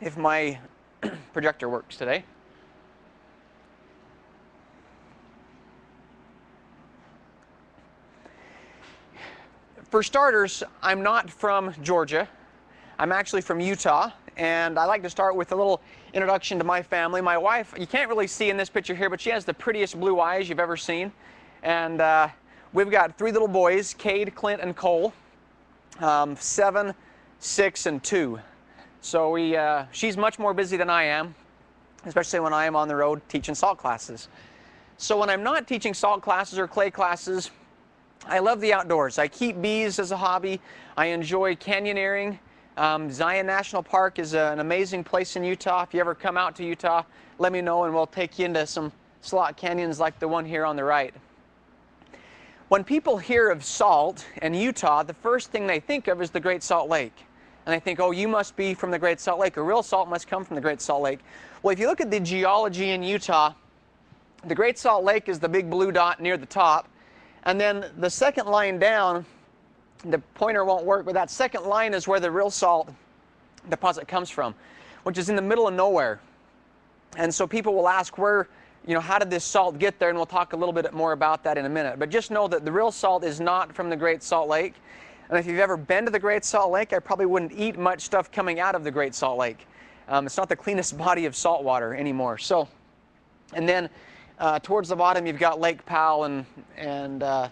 if my projector works today. For starters, I'm not from Georgia. I'm actually from Utah, and I like to start with a little introduction to my family. My wife, you can't really see in this picture here, but she has the prettiest blue eyes you've ever seen. And uh, we've got three little boys, Cade, Clint, and Cole, um, seven, six, and two. So we, uh, she's much more busy than I am, especially when I am on the road teaching salt classes. So when I'm not teaching salt classes or clay classes, I love the outdoors. I keep bees as a hobby. I enjoy canyoneering. Um, Zion National Park is a, an amazing place in Utah. If you ever come out to Utah, let me know and we'll take you into some slot canyons like the one here on the right. When people hear of salt and Utah, the first thing they think of is the Great Salt Lake. And they think, oh, you must be from the Great Salt Lake, or real salt must come from the Great Salt Lake. Well, if you look at the geology in Utah, the Great Salt Lake is the big blue dot near the top. And then the second line down, the pointer won't work, but that second line is where the real salt deposit comes from, which is in the middle of nowhere. And so people will ask where, you know, how did this salt get there? And we'll talk a little bit more about that in a minute. But just know that the real salt is not from the Great Salt Lake. And if you've ever been to the Great Salt Lake, I probably wouldn't eat much stuff coming out of the Great Salt Lake. Um, it's not the cleanest body of salt water anymore. So, and then uh, towards the bottom, you've got Lake Powell, and, and uh,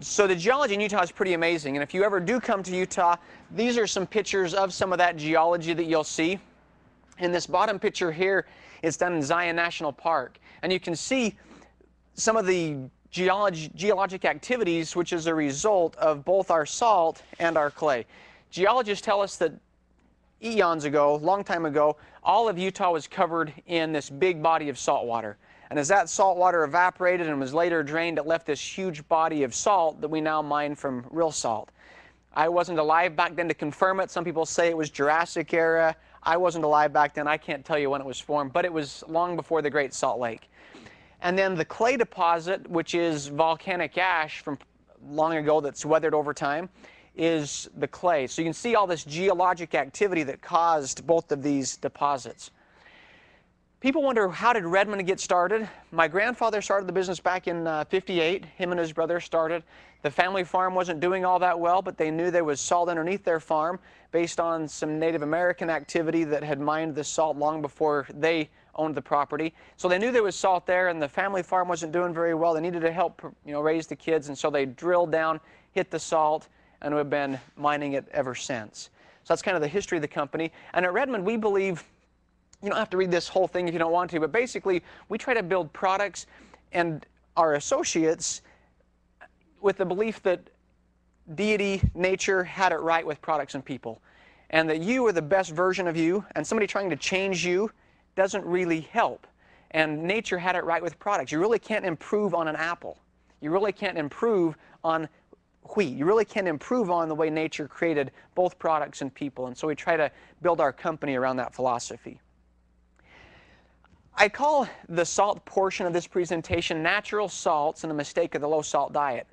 so the geology in Utah is pretty amazing. And if you ever do come to Utah, these are some pictures of some of that geology that you'll see. In this bottom picture here, it's done in Zion National Park. And you can see some of the geologic activities, which is a result of both our salt and our clay. Geologists tell us that eons ago, long time ago, all of Utah was covered in this big body of salt water. And as that salt water evaporated and was later drained, it left this huge body of salt that we now mine from real salt. I wasn't alive back then to confirm it. Some people say it was Jurassic era. I wasn't alive back then. I can't tell you when it was formed, but it was long before the Great Salt Lake. And then the clay deposit, which is volcanic ash from long ago that's weathered over time, is the clay. So you can see all this geologic activity that caused both of these deposits. People wonder, how did Redmond get started? My grandfather started the business back in uh, 58. Him and his brother started. The family farm wasn't doing all that well, but they knew there was salt underneath their farm based on some Native American activity that had mined the salt long before they owned the property. So they knew there was salt there, and the family farm wasn't doing very well. They needed to help you know, raise the kids, and so they drilled down, hit the salt, and we've been mining it ever since. So that's kind of the history of the company. And at Redmond, we believe you don't have to read this whole thing if you don't want to, but basically, we try to build products and our associates with the belief that deity, nature, had it right with products and people. And that you are the best version of you, and somebody trying to change you doesn't really help. And nature had it right with products. You really can't improve on an apple. You really can't improve on wheat. You really can't improve on the way nature created both products and people. And so we try to build our company around that philosophy. I call the salt portion of this presentation natural salts and the mistake of the low salt diet.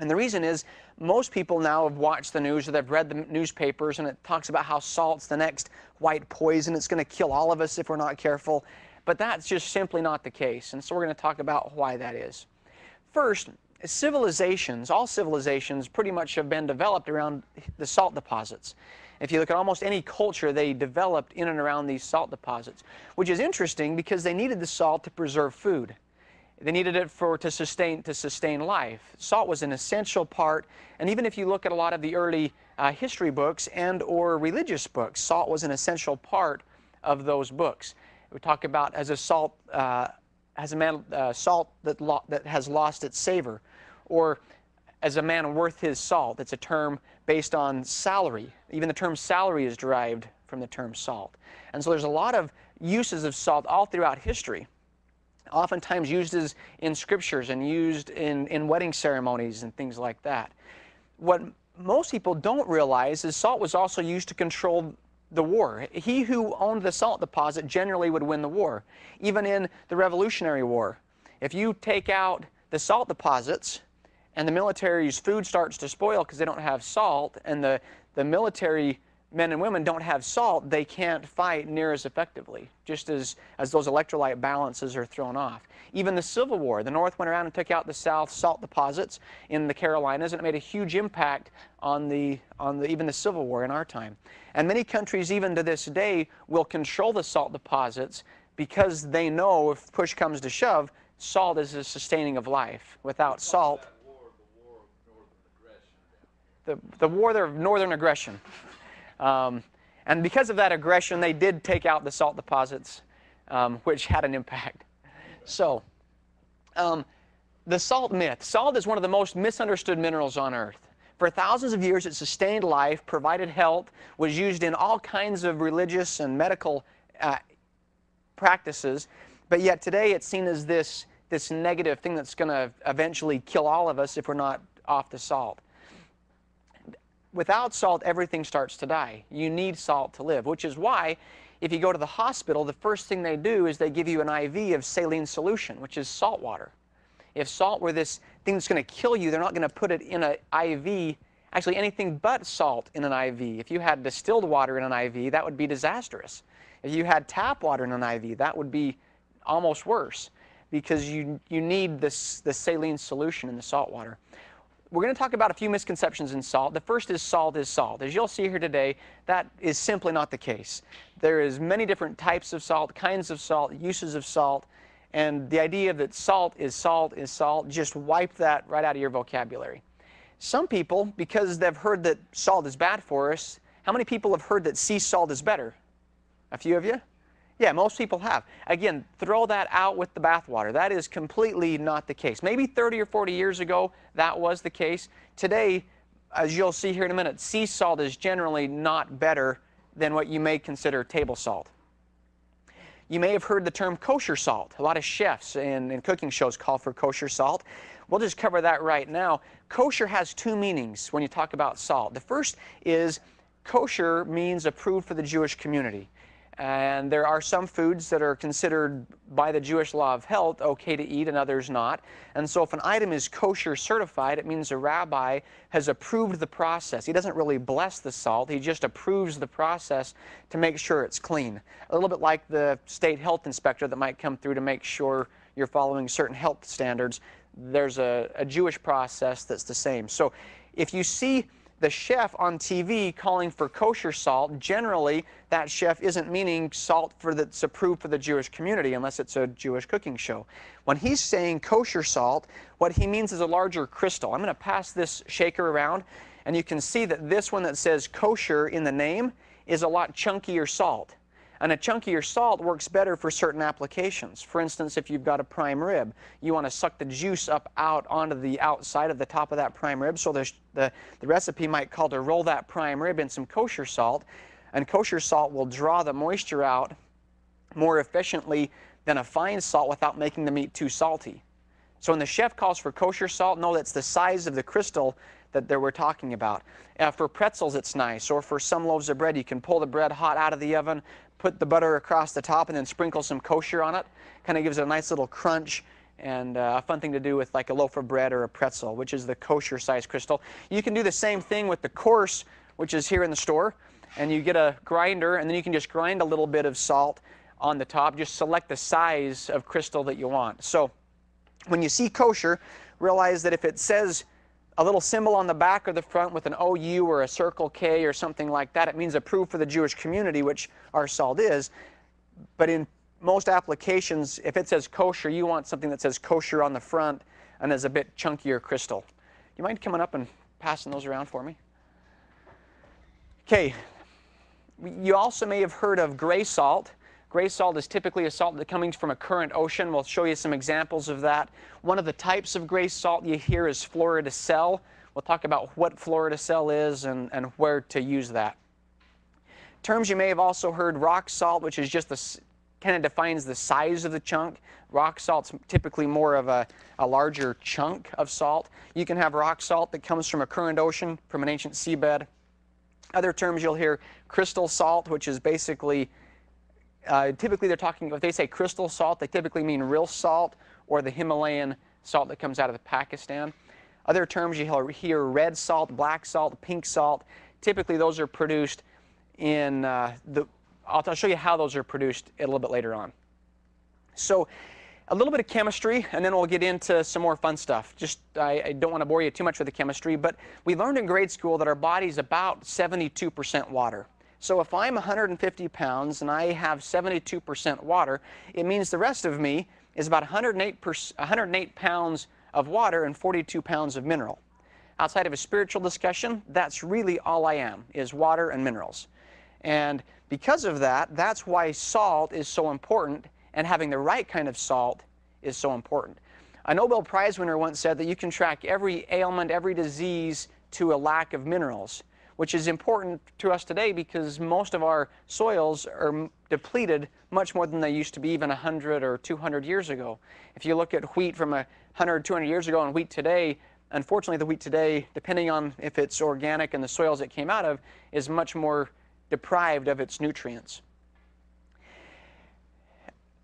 And the reason is most people now have watched the news or they've read the newspapers and it talks about how salt's the next white poison. It's going to kill all of us if we're not careful. But that's just simply not the case. And so we're going to talk about why that is. First, civilizations, all civilizations pretty much have been developed around the salt deposits. If you look at almost any culture, they developed in and around these salt deposits, which is interesting because they needed the salt to preserve food. They needed it for to sustain to sustain life. Salt was an essential part, and even if you look at a lot of the early uh, history books and or religious books, salt was an essential part of those books. We talk about as a salt, uh, as a man, uh, salt that that has lost its savor, or as a man worth his salt. It's a term based on salary. Even the term salary is derived from the term salt. And so there's a lot of uses of salt all throughout history, oftentimes used as in scriptures and used in, in wedding ceremonies and things like that. What most people don't realize is salt was also used to control the war. He who owned the salt deposit generally would win the war. Even in the Revolutionary War, if you take out the salt deposits, and the military's food starts to spoil because they don't have salt, and the, the military men and women don't have salt, they can't fight near as effectively, just as, as those electrolyte balances are thrown off. Even the Civil War, the North went around and took out the South salt deposits in the Carolinas, and it made a huge impact on, the, on the, even the Civil War in our time. And many countries, even to this day, will control the salt deposits because they know if push comes to shove, salt is the sustaining of life. Without salt, the, the war of northern aggression. Um, and because of that aggression, they did take out the salt deposits, um, which had an impact. So, um, the salt myth. Salt is one of the most misunderstood minerals on Earth. For thousands of years, it sustained life, provided health, was used in all kinds of religious and medical uh, practices, but yet today it's seen as this, this negative thing that's going to eventually kill all of us if we're not off the salt without salt, everything starts to die. You need salt to live, which is why if you go to the hospital, the first thing they do is they give you an IV of saline solution, which is salt water. If salt were this thing that's going to kill you, they're not going to put it in an IV, actually anything but salt in an IV. If you had distilled water in an IV, that would be disastrous. If you had tap water in an IV, that would be almost worse because you, you need this, the saline solution in the salt water we're going to talk about a few misconceptions in salt. The first is salt is salt. As you'll see here today, that is simply not the case. There is many different types of salt, kinds of salt, uses of salt, and the idea that salt is salt is salt, just wipe that right out of your vocabulary. Some people, because they've heard that salt is bad for us, how many people have heard that sea salt is better? A few of you? Yeah, most people have. Again, throw that out with the bathwater. That is completely not the case. Maybe 30 or 40 years ago, that was the case. Today, as you'll see here in a minute, sea salt is generally not better than what you may consider table salt. You may have heard the term kosher salt. A lot of chefs and, cooking shows call for kosher salt. We'll just cover that right now. Kosher has two meanings when you talk about salt. The first is kosher means approved for the Jewish community. And there are some foods that are considered by the Jewish law of health okay to eat and others not. And so if an item is kosher certified, it means a rabbi has approved the process. He doesn't really bless the salt, he just approves the process to make sure it's clean. A little bit like the state health inspector that might come through to make sure you're following certain health standards. There's a, a Jewish process that's the same. So if you see the chef on TV calling for kosher salt, generally that chef isn't meaning salt for that's approved for the Jewish community unless it's a Jewish cooking show. When he's saying kosher salt, what he means is a larger crystal. I'm going to pass this shaker around and you can see that this one that says kosher in the name is a lot chunkier salt. And a chunkier salt works better for certain applications. For instance, if you've got a prime rib, you want to suck the juice up out onto the outside of the top of that prime rib. So the, the, the recipe might call to roll that prime rib in some kosher salt. And kosher salt will draw the moisture out more efficiently than a fine salt without making the meat too salty. So when the chef calls for kosher salt, know that's the size of the crystal that they were talking about. Uh, for pretzels, it's nice. Or for some loaves of bread, you can pull the bread hot out of the oven, put the butter across the top and then sprinkle some kosher on it. Kind of gives it a nice little crunch and uh, a fun thing to do with like a loaf of bread or a pretzel, which is the kosher size crystal. You can do the same thing with the coarse, which is here in the store. And you get a grinder, and then you can just grind a little bit of salt on the top. Just select the size of crystal that you want. So when you see kosher, realize that if it says a little symbol on the back or the front with an OU or a circle K or something like that. It means approved for the Jewish community, which our salt is. But in most applications, if it says kosher, you want something that says kosher on the front and is a bit chunkier crystal. You mind coming up and passing those around for me? Okay. You also may have heard of gray salt. Gray salt is typically a salt that comes from a current ocean. We'll show you some examples of that. One of the types of gray salt you hear is Fleur de sel. We'll talk about what Fleur de sel is and, and where to use that. Terms you may have also heard rock salt, which is just the kind of defines the size of the chunk. Rock salt's typically more of a, a larger chunk of salt. You can have rock salt that comes from a current ocean, from an ancient seabed. Other terms you'll hear crystal salt, which is basically uh, typically they're talking, if they say crystal salt, they typically mean real salt or the Himalayan salt that comes out of Pakistan. Other terms you hear red salt, black salt, pink salt. Typically those are produced in uh, the, I'll, I'll show you how those are produced a little bit later on. So a little bit of chemistry, and then we'll get into some more fun stuff. Just, I, I don't want to bore you too much with the chemistry, but we learned in grade school that our body's about 72% water. So if I'm 150 pounds and I have 72% water, it means the rest of me is about 108, 108 pounds of water and 42 pounds of mineral. Outside of a spiritual discussion, that's really all I am, is water and minerals. And because of that, that's why salt is so important and having the right kind of salt is so important. A Nobel Prize winner once said that you can track every ailment, every disease to a lack of minerals, which is important to us today because most of our soils are depleted much more than they used to be even 100 or 200 years ago. If you look at wheat from 100, 200 years ago and wheat today, unfortunately the wheat today, depending on if it's organic and the soils it came out of, is much more deprived of its nutrients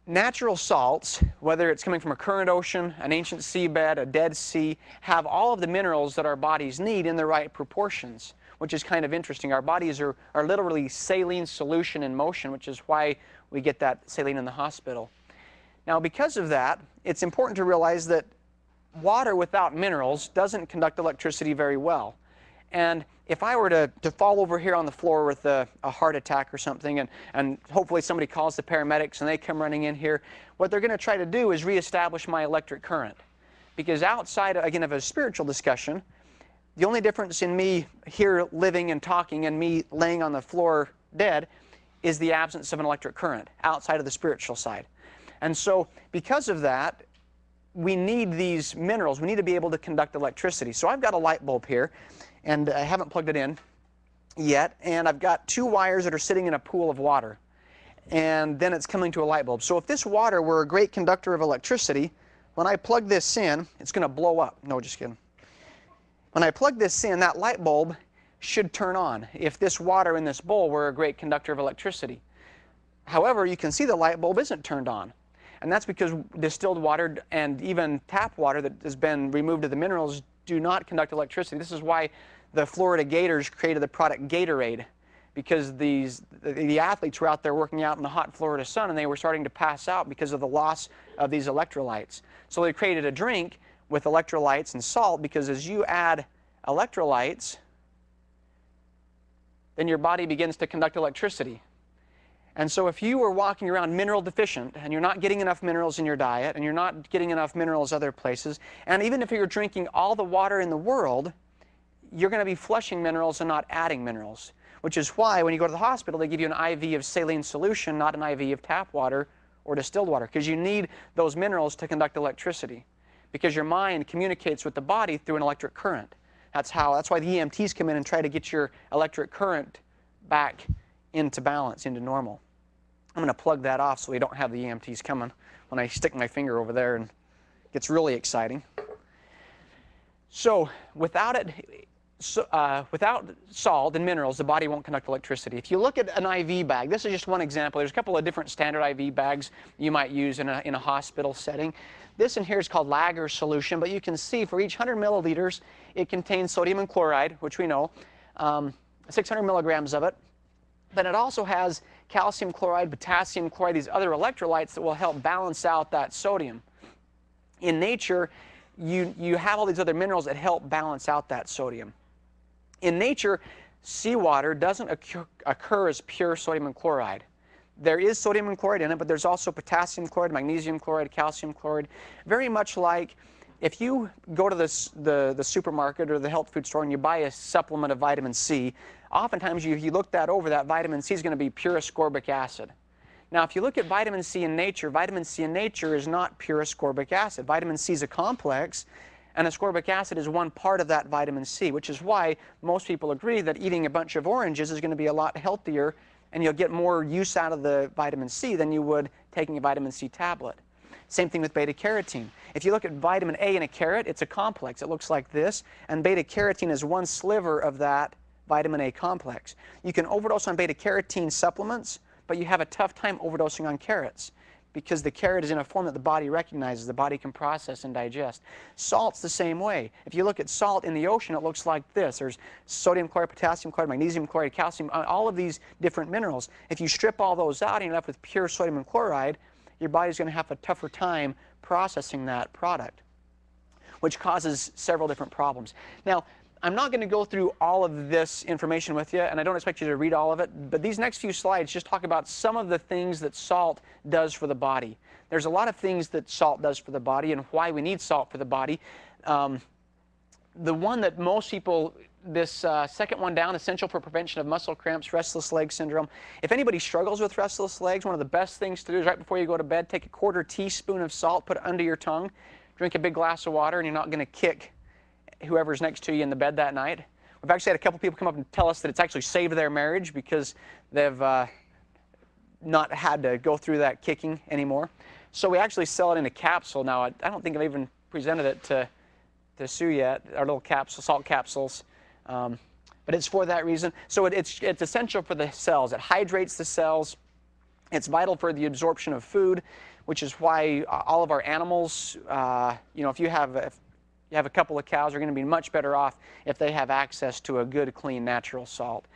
natural salts, whether it's coming from a current ocean, an ancient seabed, a dead sea, have all of the minerals that our bodies need in the right proportions, which is kind of interesting. Our bodies are, are literally saline solution in motion, which is why we get that saline in the hospital. Now, because of that, it's important to realize that water without minerals doesn't conduct electricity very well. And if I were to, to fall over here on the floor with a, a heart attack or something, and, and hopefully somebody calls the paramedics and they come running in here, what they're going to try to do is reestablish my electric current. Because outside, again, of a spiritual discussion, the only difference in me here living and talking and me laying on the floor dead is the absence of an electric current outside of the spiritual side. And so, because of that, we need these minerals. We need to be able to conduct electricity. So I've got a light bulb here, and I haven't plugged it in yet. And I've got two wires that are sitting in a pool of water. And then it's coming to a light bulb. So if this water were a great conductor of electricity, when I plug this in, it's going to blow up. No, just kidding. When I plug this in, that light bulb should turn on if this water in this bowl were a great conductor of electricity. However, you can see the light bulb isn't turned on. And that's because distilled water and even tap water that has been removed of the minerals do not conduct electricity. This is why the Florida Gators created the product Gatorade because these the athletes were out there working out in the hot Florida sun and they were starting to pass out because of the loss of these electrolytes. So they created a drink with electrolytes and salt because as you add electrolytes, then your body begins to conduct electricity. And so if you are walking around mineral deficient and you're not getting enough minerals in your diet and you're not getting enough minerals other places, and even if you're drinking all the water in the world, you're going to be flushing minerals and not adding minerals, which is why when you go to the hospital, they give you an IV of saline solution, not an IV of tap water or distilled water, because you need those minerals to conduct electricity, because your mind communicates with the body through an electric current. That's how. That's why the EMTs come in and try to get your electric current back into balance, into normal. I'm going to plug that off so we don't have the EMTs coming when I stick my finger over there and it gets really exciting. So without it, so, uh, without salt and minerals, the body won't conduct electricity. If you look at an IV bag, this is just one example. There's a couple of different standard IV bags you might use in a, in a hospital setting. This in here is called Lager solution, but you can see for each 100 milliliters, it contains sodium and chloride, which we know, um, 600 milligrams of it. But it also has calcium chloride, potassium chloride, these other electrolytes that will help balance out that sodium. In nature, you, you have all these other minerals that help balance out that sodium. In nature, seawater doesn't occur, occur as pure sodium and chloride. There is sodium and chloride in it, but there's also potassium chloride, magnesium chloride, calcium chloride. Very much like if you go to the, the supermarket or the health food store and you buy a supplement of vitamin C, oftentimes you, if you look that over, that vitamin C is going to be pure ascorbic acid. Now, if you look at vitamin C in nature, vitamin C in nature is not pure ascorbic acid. Vitamin C is a complex, and ascorbic acid is one part of that vitamin C, which is why most people agree that eating a bunch of oranges is going to be a lot healthier and you'll get more use out of the vitamin C than you would taking a vitamin C tablet. Same thing with beta carotene. If you look at vitamin A in a carrot, it's a complex. It looks like this, and beta carotene is one sliver of that vitamin A complex. You can overdose on beta carotene supplements, but you have a tough time overdosing on carrots because the carrot is in a form that the body recognizes, the body can process and digest. Salt's the same way. If you look at salt in the ocean, it looks like this. There's sodium chloride, potassium chloride, magnesium chloride, calcium, uh, all of these different minerals. If you strip all those out and you're left with pure sodium and chloride, your body's going to have a tougher time processing that product, which causes several different problems. Now, I'm not going to go through all of this information with you, and I don't expect you to read all of it, but these next few slides just talk about some of the things that salt does for the body. There's a lot of things that salt does for the body and why we need salt for the body. Um, the one that most people, this uh, second one down, essential for prevention of muscle cramps, restless leg syndrome. If anybody struggles with restless legs, one of the best things to do is right before you go to bed, take a quarter teaspoon of salt, put it under your tongue, drink a big glass of water, and you're not going to kick whoever's next to you in the bed that night. We've actually had a couple people come up and tell us that it's actually saved their marriage because they've uh, not had to go through that kicking anymore. So we actually sell it in a capsule now. I, I don't think I've even presented it to, to Sue yet, our little capsule, salt capsules. Um, but it's for that reason. So it, it's, it's essential for the cells. It hydrates the cells. It's vital for the absorption of food, which is why all of our animals, uh, you know, if you have, if you have a couple of cows, are going to be much better off if they have access to a good, clean, natural salt.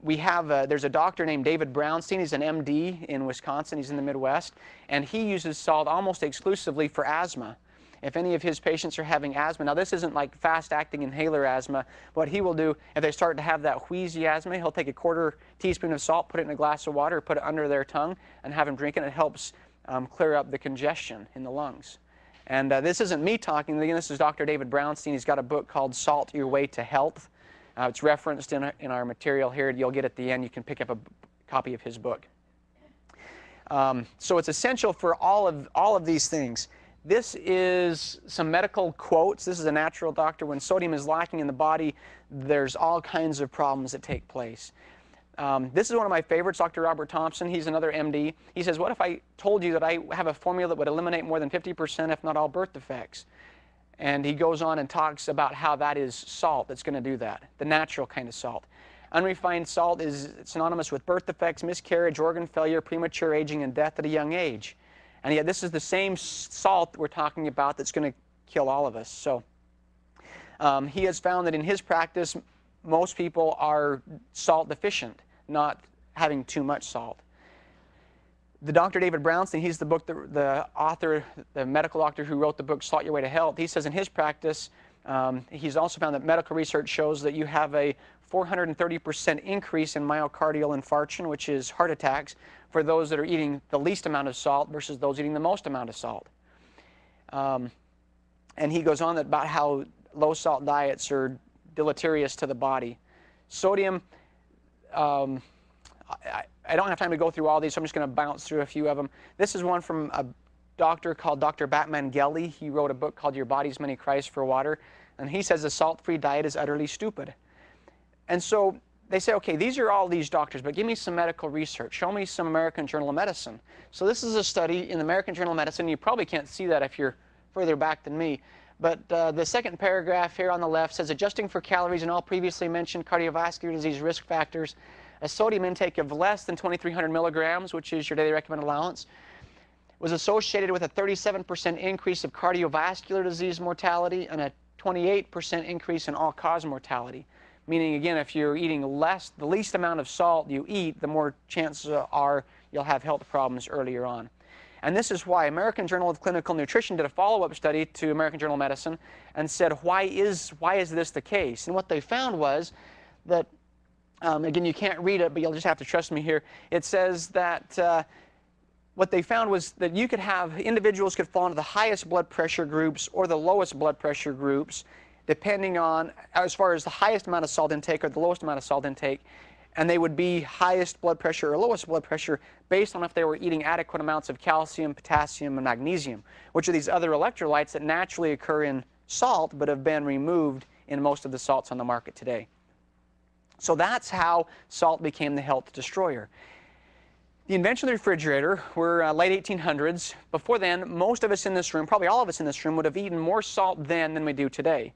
We have, a, there's a doctor named David Brownstein. He's an MD in Wisconsin. He's in the Midwest. And he uses salt almost exclusively for asthma. If any of his patients are having asthma, now this isn't like fast-acting inhaler asthma. What he will do, if they start to have that wheezy asthma, he'll take a quarter teaspoon of salt, put it in a glass of water, put it under their tongue, and have them drink it. It helps um, clear up the congestion in the lungs. And uh, this isn't me talking. Again, this is Dr. David Brownstein. He's got a book called Salt Your Way to Health. Uh, it's referenced in, in our material here. You'll get at the end. You can pick up a copy of his book. Um, so it's essential for all of, all of these things. This is some medical quotes. This is a natural doctor. When sodium is lacking in the body, there's all kinds of problems that take place. Um, this is one of my favorites, Dr. Robert Thompson. He's another MD. He says, what if I told you that I have a formula that would eliminate more than 50%, if not all, birth defects? And he goes on and talks about how that is salt that's going to do that, the natural kind of salt. Unrefined salt is synonymous with birth defects, miscarriage, organ failure, premature aging, and death at a young age. And yet this is the same salt we're talking about that's going to kill all of us. So um, he has found that in his practice, most people are salt deficient, not having too much salt. The Dr. David Brownstein, he's the book, the, the author, the medical doctor who wrote the book Salt Your Way to Health. He says in his practice, um, he's also found that medical research shows that you have a 430% increase in myocardial infarction, which is heart attacks, for those that are eating the least amount of salt versus those eating the most amount of salt. Um, and he goes on about how low salt diets are deleterious to the body. Sodium, um, I, I, don't have time to go through all these, so I'm just going to bounce through a few of them. This is one from a doctor called Dr. Batmanghelidj. He wrote a book called Your Body's Many Cries for Water, and he says a salt-free diet is utterly stupid. And so they say, okay, these are all these doctors, but give me some medical research. Show me some American Journal of Medicine. So this is a study in the American Journal of Medicine. You probably can't see that if you're further back than me. But uh, the second paragraph here on the left says, adjusting for calories and all previously mentioned cardiovascular disease risk factors, a sodium intake of less than 2,300 milligrams, which is your daily recommended allowance, was associated with a 37% increase of cardiovascular disease mortality and a 28% increase in all-cause mortality. Meaning, again, if you're eating less, the least amount of salt you eat, the more chances are you'll have health problems earlier on. And this is why American Journal of Clinical Nutrition did a follow-up study to American Journal of Medicine and said, why is, why is this the case? And what they found was that, um, again, you can't read it, but you'll just have to trust me here. It says that uh, what they found was that you could have individuals could fall into the highest blood pressure groups or the lowest blood pressure groups, depending on as far as the highest amount of salt intake or the lowest amount of salt intake and they would be highest blood pressure or lowest blood pressure based on if they were eating adequate amounts of calcium, potassium, and magnesium, which are these other electrolytes that naturally occur in salt but have been removed in most of the salts on the market today. So that's how salt became the health destroyer. The invention of the refrigerator were uh, late 1800s. Before then, most of us in this room, probably all of us in this room, would have eaten more salt then than we do today.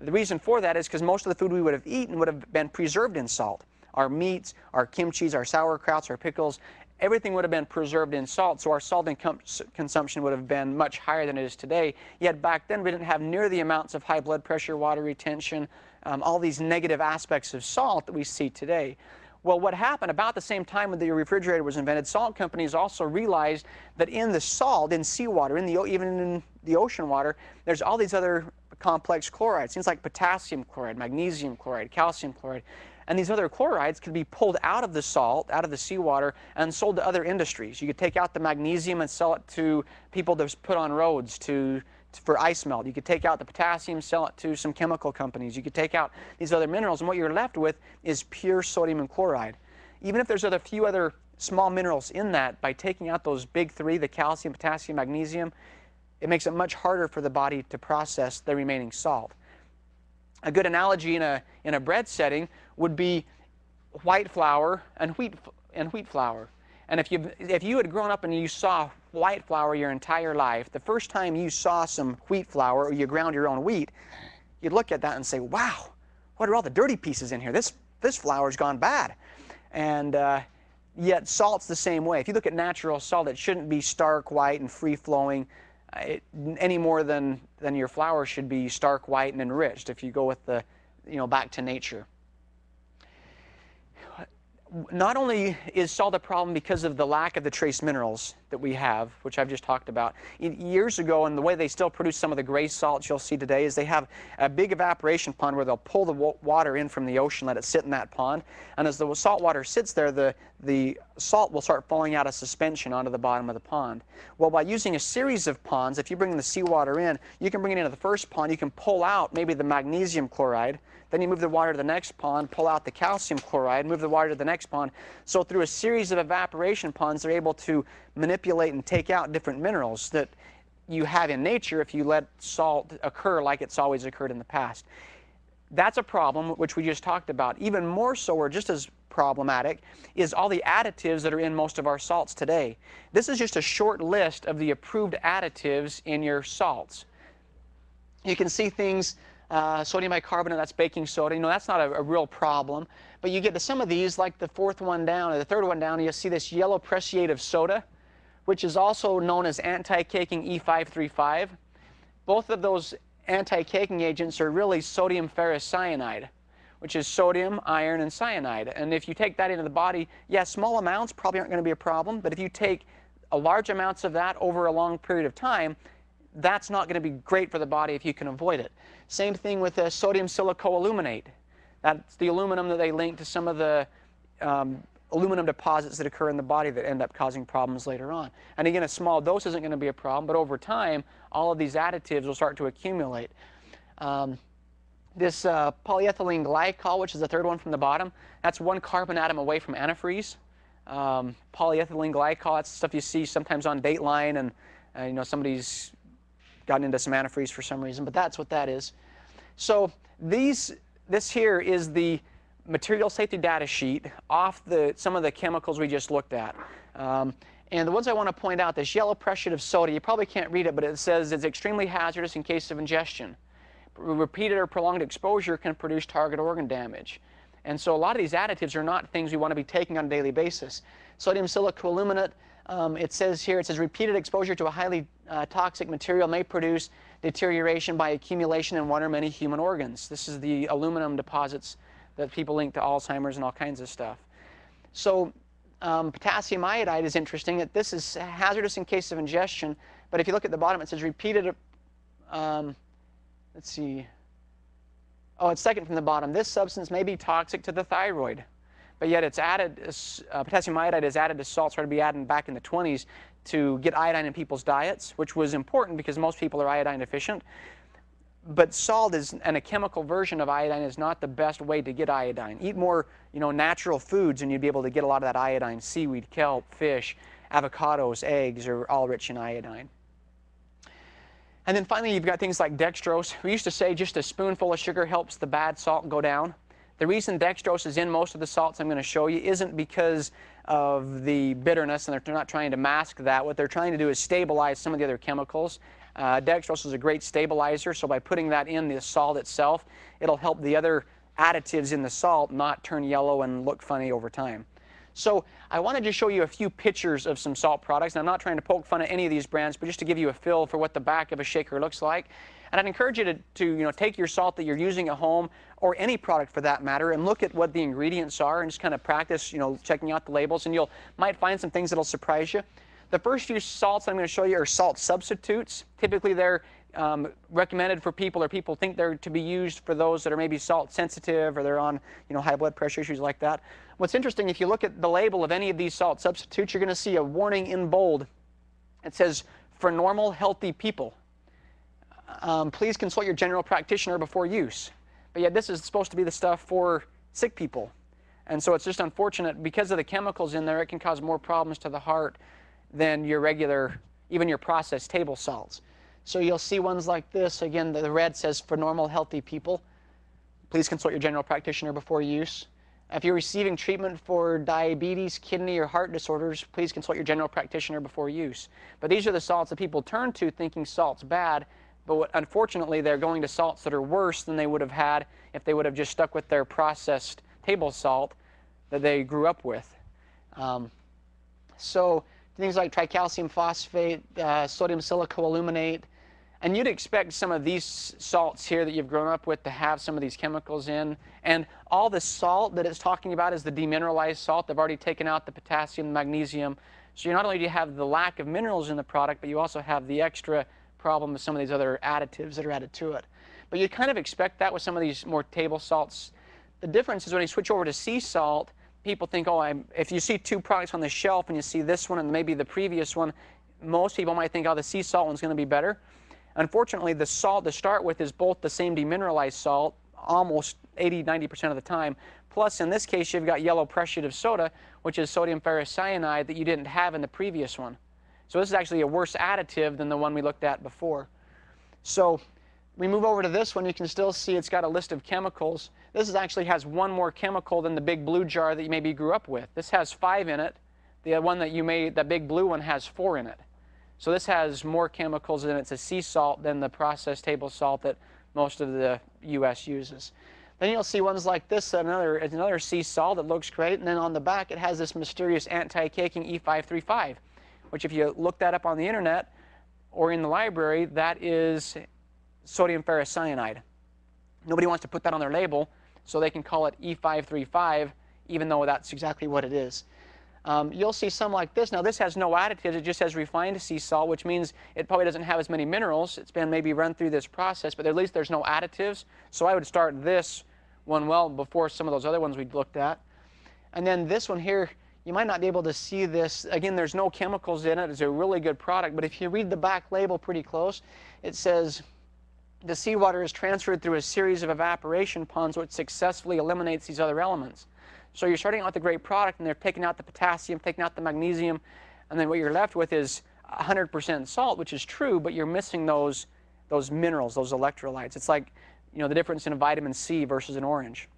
The reason for that is because most of the food we would have eaten would have been preserved in salt. Our meats, our kimchis, our sauerkrauts, our pickles, everything would have been preserved in salt, so our salt consumption would have been much higher than it is today. Yet back then we didn't have near the amounts of high blood pressure, water retention, um, all these negative aspects of salt that we see today. Well, what happened about the same time when the refrigerator was invented, salt companies also realized that in the salt, in seawater, in the, even in the ocean water, there's all these other complex chlorides, things like potassium chloride, magnesium chloride, calcium chloride. And these other chlorides could be pulled out of the salt, out of the seawater, and sold to other industries. You could take out the magnesium and sell it to people to put on roads, to for ice melt. You could take out the potassium, sell it to some chemical companies. You could take out these other minerals, and what you're left with is pure sodium and chloride. Even if there's a few other small minerals in that, by taking out those big three, the calcium, potassium, magnesium, it makes it much harder for the body to process the remaining salt. A good analogy in a, in a bread setting would be white flour and wheat, and wheat flour. And if you, if you had grown up and you saw white flour your entire life, the first time you saw some wheat flour or you ground your own wheat, you'd look at that and say, wow, what are all the dirty pieces in here? This, this flour's gone bad. And uh, yet salt's the same way. If you look at natural salt, it shouldn't be stark white and free-flowing uh, any more than, than your flour should be stark white and enriched if you go with the, you know, back to nature. Not only is salt a problem because of the lack of the trace minerals that we have, which I've just talked about. Years ago, and the way they still produce some of the gray salts you'll see today is they have a big evaporation pond where they'll pull the water in from the ocean, let it sit in that pond. And as the salt water sits there, the, the salt will start falling out of suspension onto the bottom of the pond. Well, by using a series of ponds, if you bring the seawater in, you can bring it into the first pond, you can pull out maybe the magnesium chloride, then you move the water to the next pond, pull out the calcium chloride, move the water to the next pond. So through a series of evaporation ponds, they're able to manipulate and take out different minerals that you have in nature if you let salt occur like it's always occurred in the past. That's a problem which we just talked about. Even more so, or just as problematic, is all the additives that are in most of our salts today. This is just a short list of the approved additives in your salts. You can see things uh, sodium bicarbonate, that's baking soda. You know, that's not a, a, real problem. But you get to some of these, like the fourth one down or the third one down, you'll see this yellow prussiate of soda, which is also known as anti-caking E535. Both of those anti-caking agents are really sodium ferrocyanide, which is sodium, iron, and cyanide. And if you take that into the body, yeah, small amounts probably aren't going to be a problem. But if you take a large amounts of that over a long period of time, that's not going to be great for the body if you can avoid it. Same thing with the sodium silicoaluminate. That's the aluminum that they link to some of the um, aluminum deposits that occur in the body that end up causing problems later on. And again, a small dose isn't going to be a problem, but over time, all of these additives will start to accumulate. Um, this uh, polyethylene glycol, which is the third one from the bottom, that's one carbon atom away from antifreeze. Um, polyethylene glycol, that's stuff you see sometimes on Dateline, and uh, you know somebody's gotten into some antifreeze for some reason, but that's what that is. So these, this here is the material safety data sheet off the, some of the chemicals we just looked at. Um, and the ones I want to point out, this yellow prussiate of soda, you probably can't read it, but it says it's extremely hazardous in case of ingestion. Repeated or prolonged exposure can produce target organ damage. And so a lot of these additives are not things we want to be taking on a daily basis. Sodium silicoaluminate, um, it says here, it says repeated exposure to a highly uh, toxic material may produce deterioration by accumulation in one or many human organs. This is the aluminum deposits that people link to Alzheimer's and all kinds of stuff. So um, potassium iodide is interesting. That this is hazardous in case of ingestion, but if you look at the bottom, it says repeated, um, let's see, oh, it's second from the bottom. This substance may be toxic to the thyroid but yet it's added, uh, potassium iodide is added to salt, started to be added back in the 20s to get iodine in people's diets, which was important because most people are iodine deficient. But salt is, and a chemical version of iodine is not the best way to get iodine. Eat more, you know, natural foods and you'd be able to get a lot of that iodine. Seaweed, kelp, fish, avocados, eggs are all rich in iodine. And then finally, you've got things like dextrose. We used to say just a spoonful of sugar helps the bad salt go down. The reason dextrose is in most of the salts I'm going to show you isn't because of the bitterness, and they're not trying to mask that. What they're trying to do is stabilize some of the other chemicals. Uh, dextrose is a great stabilizer, so by putting that in the salt itself, it'll help the other additives in the salt not turn yellow and look funny over time. So I wanted to show you a few pictures of some salt products. And I'm not trying to poke fun at any of these brands, but just to give you a feel for what the back of a shaker looks like. And I'd encourage you to, to you know, take your salt that you're using at home or any product for that matter and look at what the ingredients are and just kind of practice you know, checking out the labels and you'll might find some things that'll surprise you. The first few salts I'm going to show you are salt substitutes. Typically they're um, recommended for people or people think they're to be used for those that are maybe salt sensitive or they're on you know, high blood pressure issues like that. What's interesting, if you look at the label of any of these salt substitutes, you're going to see a warning in bold. It says, for normal, healthy people. Um, please consult your general practitioner before use. But yet this is supposed to be the stuff for sick people. And so it's just unfortunate because of the chemicals in there, it can cause more problems to the heart than your regular, even your processed table salts. So you'll see ones like this. Again, the red says for normal, healthy people. Please consult your general practitioner before use. If you're receiving treatment for diabetes, kidney, or heart disorders, please consult your general practitioner before use. But these are the salts that people turn to thinking salt's bad, but what, unfortunately, they're going to salts that are worse than they would have had if they would have just stuck with their processed table salt that they grew up with. Um, so things like tricalcium phosphate, uh, sodium silicoaluminate, and you'd expect some of these salts here that you've grown up with to have some of these chemicals in. And all the salt that it's talking about is the demineralized salt. They've already taken out the potassium, magnesium. So you not only do you have the lack of minerals in the product, but you also have the extra problem with some of these other additives that are added to it. But you kind of expect that with some of these more table salts. The difference is when you switch over to sea salt, people think, oh, I'm, if you see two products on the shelf and you see this one and maybe the previous one, most people might think, oh, the sea salt one's going to be better. Unfortunately, the salt to start with is both the same demineralized salt, almost 80, 90% of the time. Plus, in this case, you've got yellow prussiate of soda, which is sodium ferrocyanide that you didn't have in the previous one. So this is actually a worse additive than the one we looked at before. So we move over to this one, you can still see it's got a list of chemicals. This actually has one more chemical than the big blue jar that you maybe grew up with. This has five in it. The one that you made, that big blue one, has four in it. So this has more chemicals it. It's a sea salt than the processed table salt that most of the U.S. uses. Then you'll see ones like this, another, another sea salt that looks great. And then on the back, it has this mysterious anti-caking E535 which if you look that up on the internet or in the library, that is sodium ferrocyanide. Nobody wants to put that on their label, so they can call it E535, even though that's exactly what it is. Um, you'll see some like this. Now, this has no additives. It just has refined sea salt, which means it probably doesn't have as many minerals. It's been maybe run through this process, but at least there's no additives. So I would start this one well before some of those other ones we looked at. And then this one here, you might not be able to see this. Again, there's no chemicals in it. It's a really good product. But if you read the back label pretty close, it says the seawater is transferred through a series of evaporation ponds which successfully eliminates these other elements. So you're starting out with a great product, and they're taking out the potassium, taking out the magnesium, and then what you're left with is 100% salt, which is true, but you're missing those, those minerals, those electrolytes. It's like you know, the difference in a vitamin C versus an orange.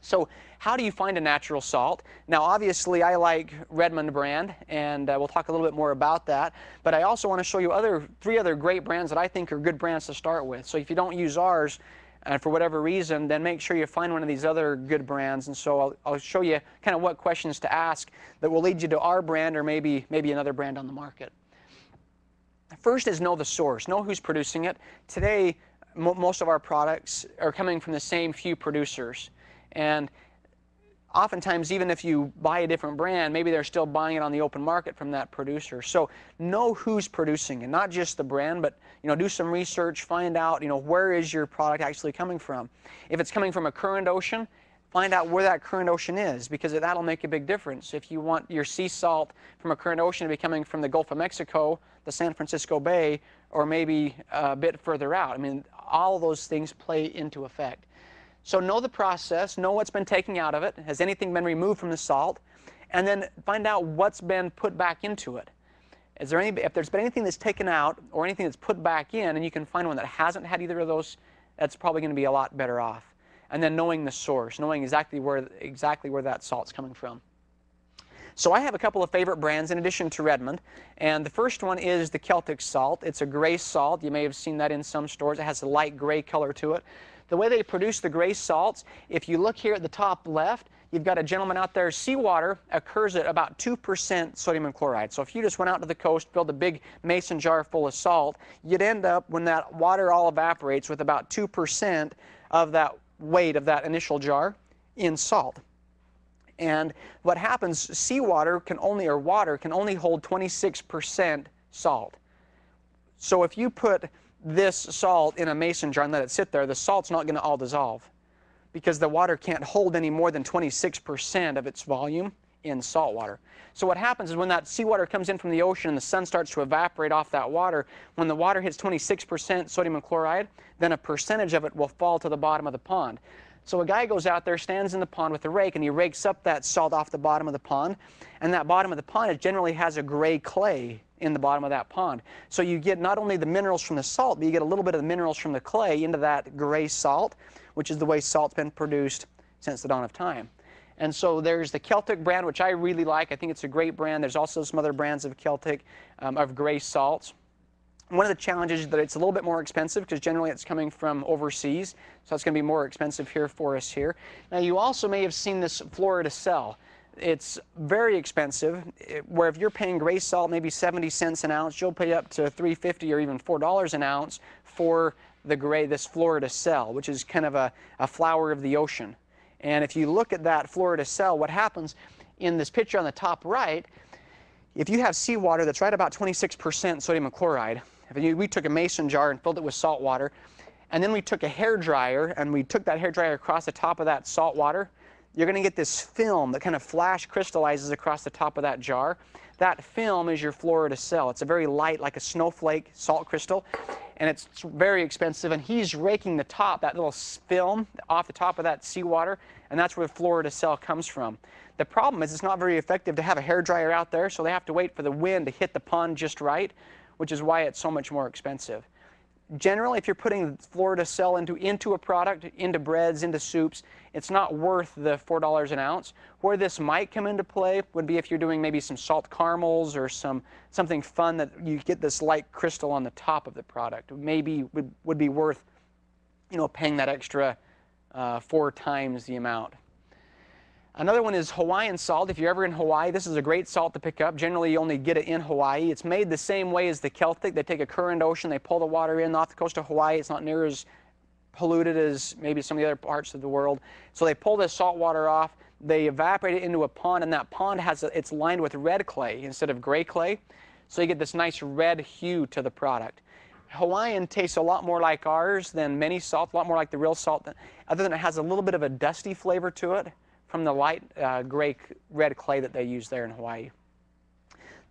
So how do you find a natural salt? Now, obviously, I like Redmond brand, and uh, we'll talk a little bit more about that. But I also want to show you other three other great brands that I think are good brands to start with. So if you don't use ours, and uh, for whatever reason, then make sure you find one of these other good brands. And so I'll, I'll show you kind of what questions to ask that will lead you to our brand or maybe, maybe another brand on the market. First is know the source, know who's producing it. Today, most of our products are coming from the same few producers. And oftentimes, even if you buy a different brand, maybe they're still buying it on the open market from that producer. So know who's producing and not just the brand, but you know, do some research, find out, you know, where is your product actually coming from. If it's coming from a current ocean, find out where that current ocean is because that'll make a big difference. If you want your sea salt from a current ocean to be coming from the Gulf of Mexico, the San Francisco Bay, or maybe a bit further out. I mean, all those things play into effect. So know the process, know what's been taken out of it, has anything been removed from the salt, and then find out what's been put back into it. Is there any, if there's been anything that's taken out or anything that's put back in, and you can find one that hasn't had either of those, that's probably going to be a lot better off. And then knowing the source, knowing exactly where, exactly where that salt's coming from. So I have a couple of favorite brands in addition to Redmond. And the first one is the Celtic salt. It's a gray salt. You may have seen that in some stores. It has a light gray color to it. The way they produce the gray salts, if you look here at the top left, you've got a gentleman out there, seawater occurs at about 2% sodium and chloride. So if you just went out to the coast, filled a big mason jar full of salt, you'd end up, when that water all evaporates, with about 2% of that weight of that initial jar in salt. And what happens, seawater can only, or water can only hold 26% salt. So if you put this salt in a mason jar and let it sit there, the salt's not going to all dissolve because the water can't hold any more than 26% of its volume in salt water. So what happens is when that seawater comes in from the ocean and the sun starts to evaporate off that water, when the water hits 26% sodium chloride, then a percentage of it will fall to the bottom of the pond. So a guy goes out there, stands in the pond with a rake, and he rakes up that salt off the bottom of the pond. And that bottom of the pond, it generally has a gray clay in the bottom of that pond. So you get not only the minerals from the salt, but you get a little bit of the minerals from the clay into that gray salt, which is the way salt's been produced since the dawn of time. And so there's the Celtic brand, which I really like. I think it's a great brand. There's also some other brands of Celtic, um, of gray salts. One of the challenges is that it's a little bit more expensive because generally it's coming from overseas. So it's going to be more expensive here for us here. Now you also may have seen this Fleur de sel. It's very expensive, where if you're paying gray salt maybe 70 cents an ounce, you'll pay up to 350 or even $4 an ounce for the gray, this Fleur de sel, which is kind of a, a flower of the ocean. And if you look at that Fleur de sel, what happens in this picture on the top right, if you have seawater that's right about 26% sodium chloride, if you, we took a mason jar and filled it with salt water, and then we took a hair dryer and we took that hair dryer across the top of that salt water, you're going to get this film that kind of flash crystallizes across the top of that jar. That film is your Fleur de sel. It's a very light, like a snowflake salt crystal, and it's very expensive. And he's raking the top, that little film off the top of that seawater, and that's where the Fleur de sel comes from. The problem is it's not very effective to have a hair dryer out there, so they have to wait for the wind to hit the pond just right, which is why it's so much more expensive. Generally, if you're putting Fleur de sel into, into a product, into breads, into soups, it's not worth the $4 an ounce. Where this might come into play would be if you're doing maybe some salt caramels or some something fun that you get this light crystal on the top of the product. Maybe would, would be worth you know, paying that extra uh, four times the amount. Another one is Hawaiian salt. If you're ever in Hawaii, this is a great salt to pick up. Generally, you only get it in Hawaii. It's made the same way as the Celtic. They take a current ocean, they pull the water in off the coast of Hawaii. It's not near as polluted as maybe some of the other parts of the world. So they pull this salt water off, they evaporate it into a pond, and that pond has a, it's lined with red clay instead of gray clay. So you get this nice red hue to the product. Hawaiian tastes a lot more like ours than many salt, a lot more like the real salt, than, other than it has a little bit of a dusty flavor to it from the light uh, gray red clay that they use there in Hawaii.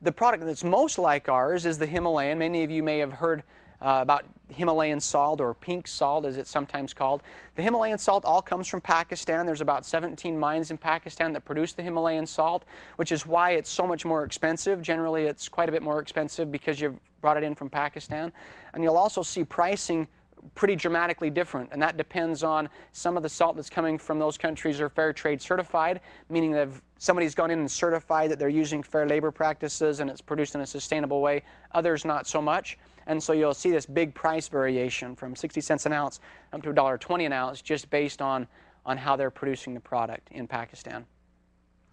The product that's most like ours is the Himalayan. Many of you may have heard uh, about Himalayan salt or pink salt as it's sometimes called. The Himalayan salt all comes from Pakistan. There's about 17 mines in Pakistan that produce the Himalayan salt, which is why it's so much more expensive. Generally, it's quite a bit more expensive because you've brought it in from Pakistan. And you'll also see pricing pretty dramatically different, and that depends on some of the salt that's coming from those countries are fair trade certified, meaning that somebody's gone in and certified that they're using fair labor practices and it's produced in a sustainable way, others not so much. And so you'll see this big price variation from 60 cents an ounce up to $1.20 an ounce just based on, on how they're producing the product in Pakistan.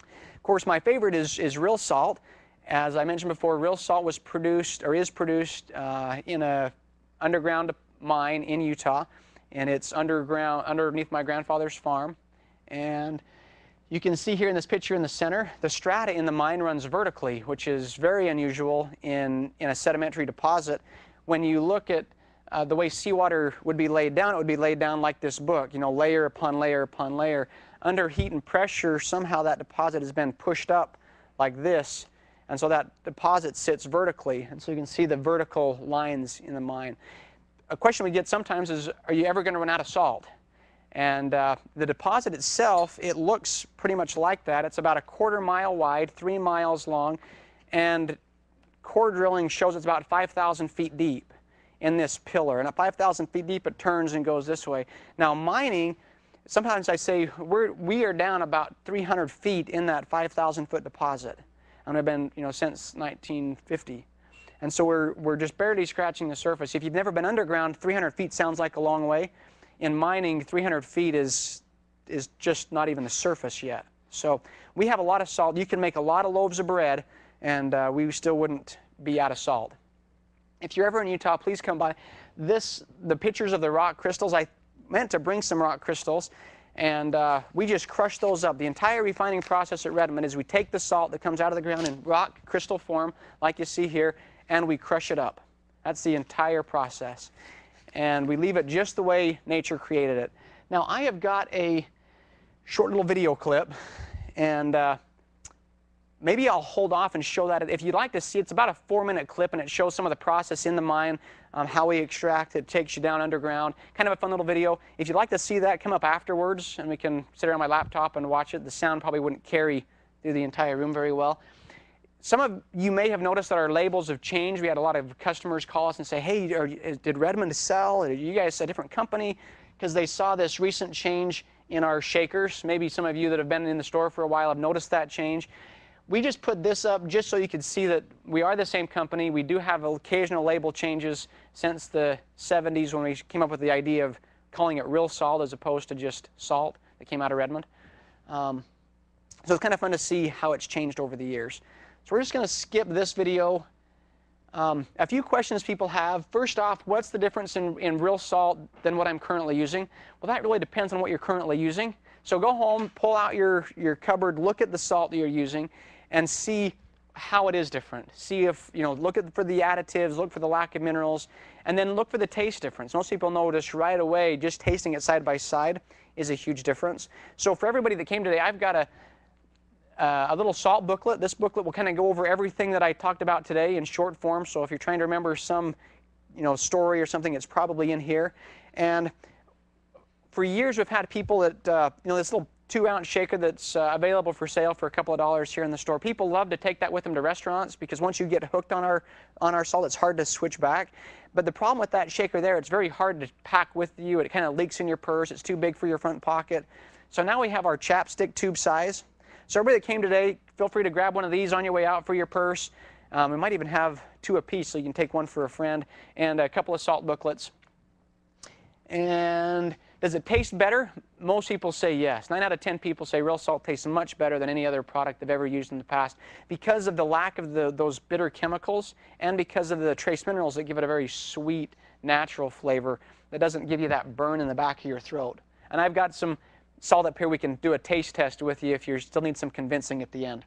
Of course, my favorite is, is real salt. As I mentioned before, real salt was produced or is produced uh, in a underground mine in Utah, and it's underground underneath my grandfather's farm. And you can see here in this picture in the center, the strata in the mine runs vertically, which is very unusual in, in a sedimentary deposit. When you look at uh, the way seawater would be laid down, it would be laid down like this book, you know, layer upon layer upon layer. Under heat and pressure, somehow that deposit has been pushed up like this, and so that deposit sits vertically, and so you can see the vertical lines in the mine a question we get sometimes is, are you ever going to run out of salt? And uh, the deposit itself, it looks pretty much like that. It's about a quarter mile wide, three miles long, and core drilling shows it's about 5,000 feet deep in this pillar. And at 5,000 feet deep, it turns and goes this way. Now, mining, sometimes I say we're, we are down about 300 feet in that 5,000 foot deposit. And I've been, you know, since 1950. And so we're, we're just barely scratching the surface. If you've never been underground, 300 feet sounds like a long way. in mining, 300 feet is, is just not even the surface yet. So we have a lot of salt. You can make a lot of loaves of bread, and uh, we still wouldn't be out of salt. If you're ever in Utah, please come by. This, the pictures of the rock crystals, I meant to bring some rock crystals, and uh, we just crush those up. The entire refining process at Redmond is we take the salt that comes out of the ground in rock crystal form, like you see here, and we crush it up. That's the entire process. And we leave it just the way nature created it. Now, I have got a short little video clip, and uh, maybe I'll hold off and show that. If you'd like to see, it's about a four-minute clip, and it shows some of the process in the mine, um, how we extract it, takes you down underground. Kind of a fun little video. If you'd like to see that, come up afterwards, and we can sit around my laptop and watch it. The sound probably wouldn't carry through the entire room very well. Some of you may have noticed that our labels have changed. We had a lot of customers call us and say, hey, are, did Redmond sell? Are you guys a different company? Because they saw this recent change in our shakers. Maybe some of you that have been in the store for a while have noticed that change. We just put this up just so you could see that we are the same company. We do have occasional label changes since the 70s when we came up with the idea of calling it real salt as opposed to just salt that came out of Redmond. Um, so it's kind of fun to see how it's changed over the years. So we're just going to skip this video. Um, a few questions people have. First off, what's the difference in, in real salt than what I'm currently using? Well, that really depends on what you're currently using. So go home, pull out your, your cupboard, look at the salt that you're using, and see how it is different. See if, you know, look at, for the additives, look for the lack of minerals, and then look for the taste difference. Most people notice right away, just tasting it side by side is a huge difference. So for everybody that came today, I've got a, uh, a little salt booklet. This booklet will kind of go over everything that I talked about today in short form. So if you're trying to remember some, you know, story or something, it's probably in here. And for years, we've had people that, uh, you know, this little two ounce shaker that's uh, available for sale for a couple of dollars here in the store. People love to take that with them to restaurants because once you get hooked on our on our salt, it's hard to switch back. But the problem with that shaker there, it's very hard to pack with you. It kind of leaks in your purse. It's too big for your front pocket. So now we have our chapstick tube size. So everybody that came today, feel free to grab one of these on your way out for your purse. Um, we might even have two apiece, so you can take one for a friend, and a couple of salt booklets. And does it taste better? Most people say yes. Nine out of 10 people say real salt tastes much better than any other product they've ever used in the past because of the lack of the, those bitter chemicals and because of the trace minerals that give it a very sweet, natural flavor that doesn't give you that burn in the back of your throat. And I've got some salt up here we can do a taste test with you if you still need some convincing at the end.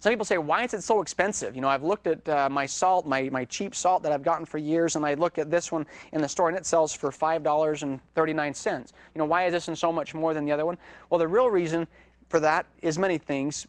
Some people say, why is it so expensive? You know, I've looked at uh, my salt, my, my cheap salt that I've gotten for years, and I look at this one in the store, and it sells for $5.39. You know, why is this one so much more than the other one? Well, the real reason for that is many things.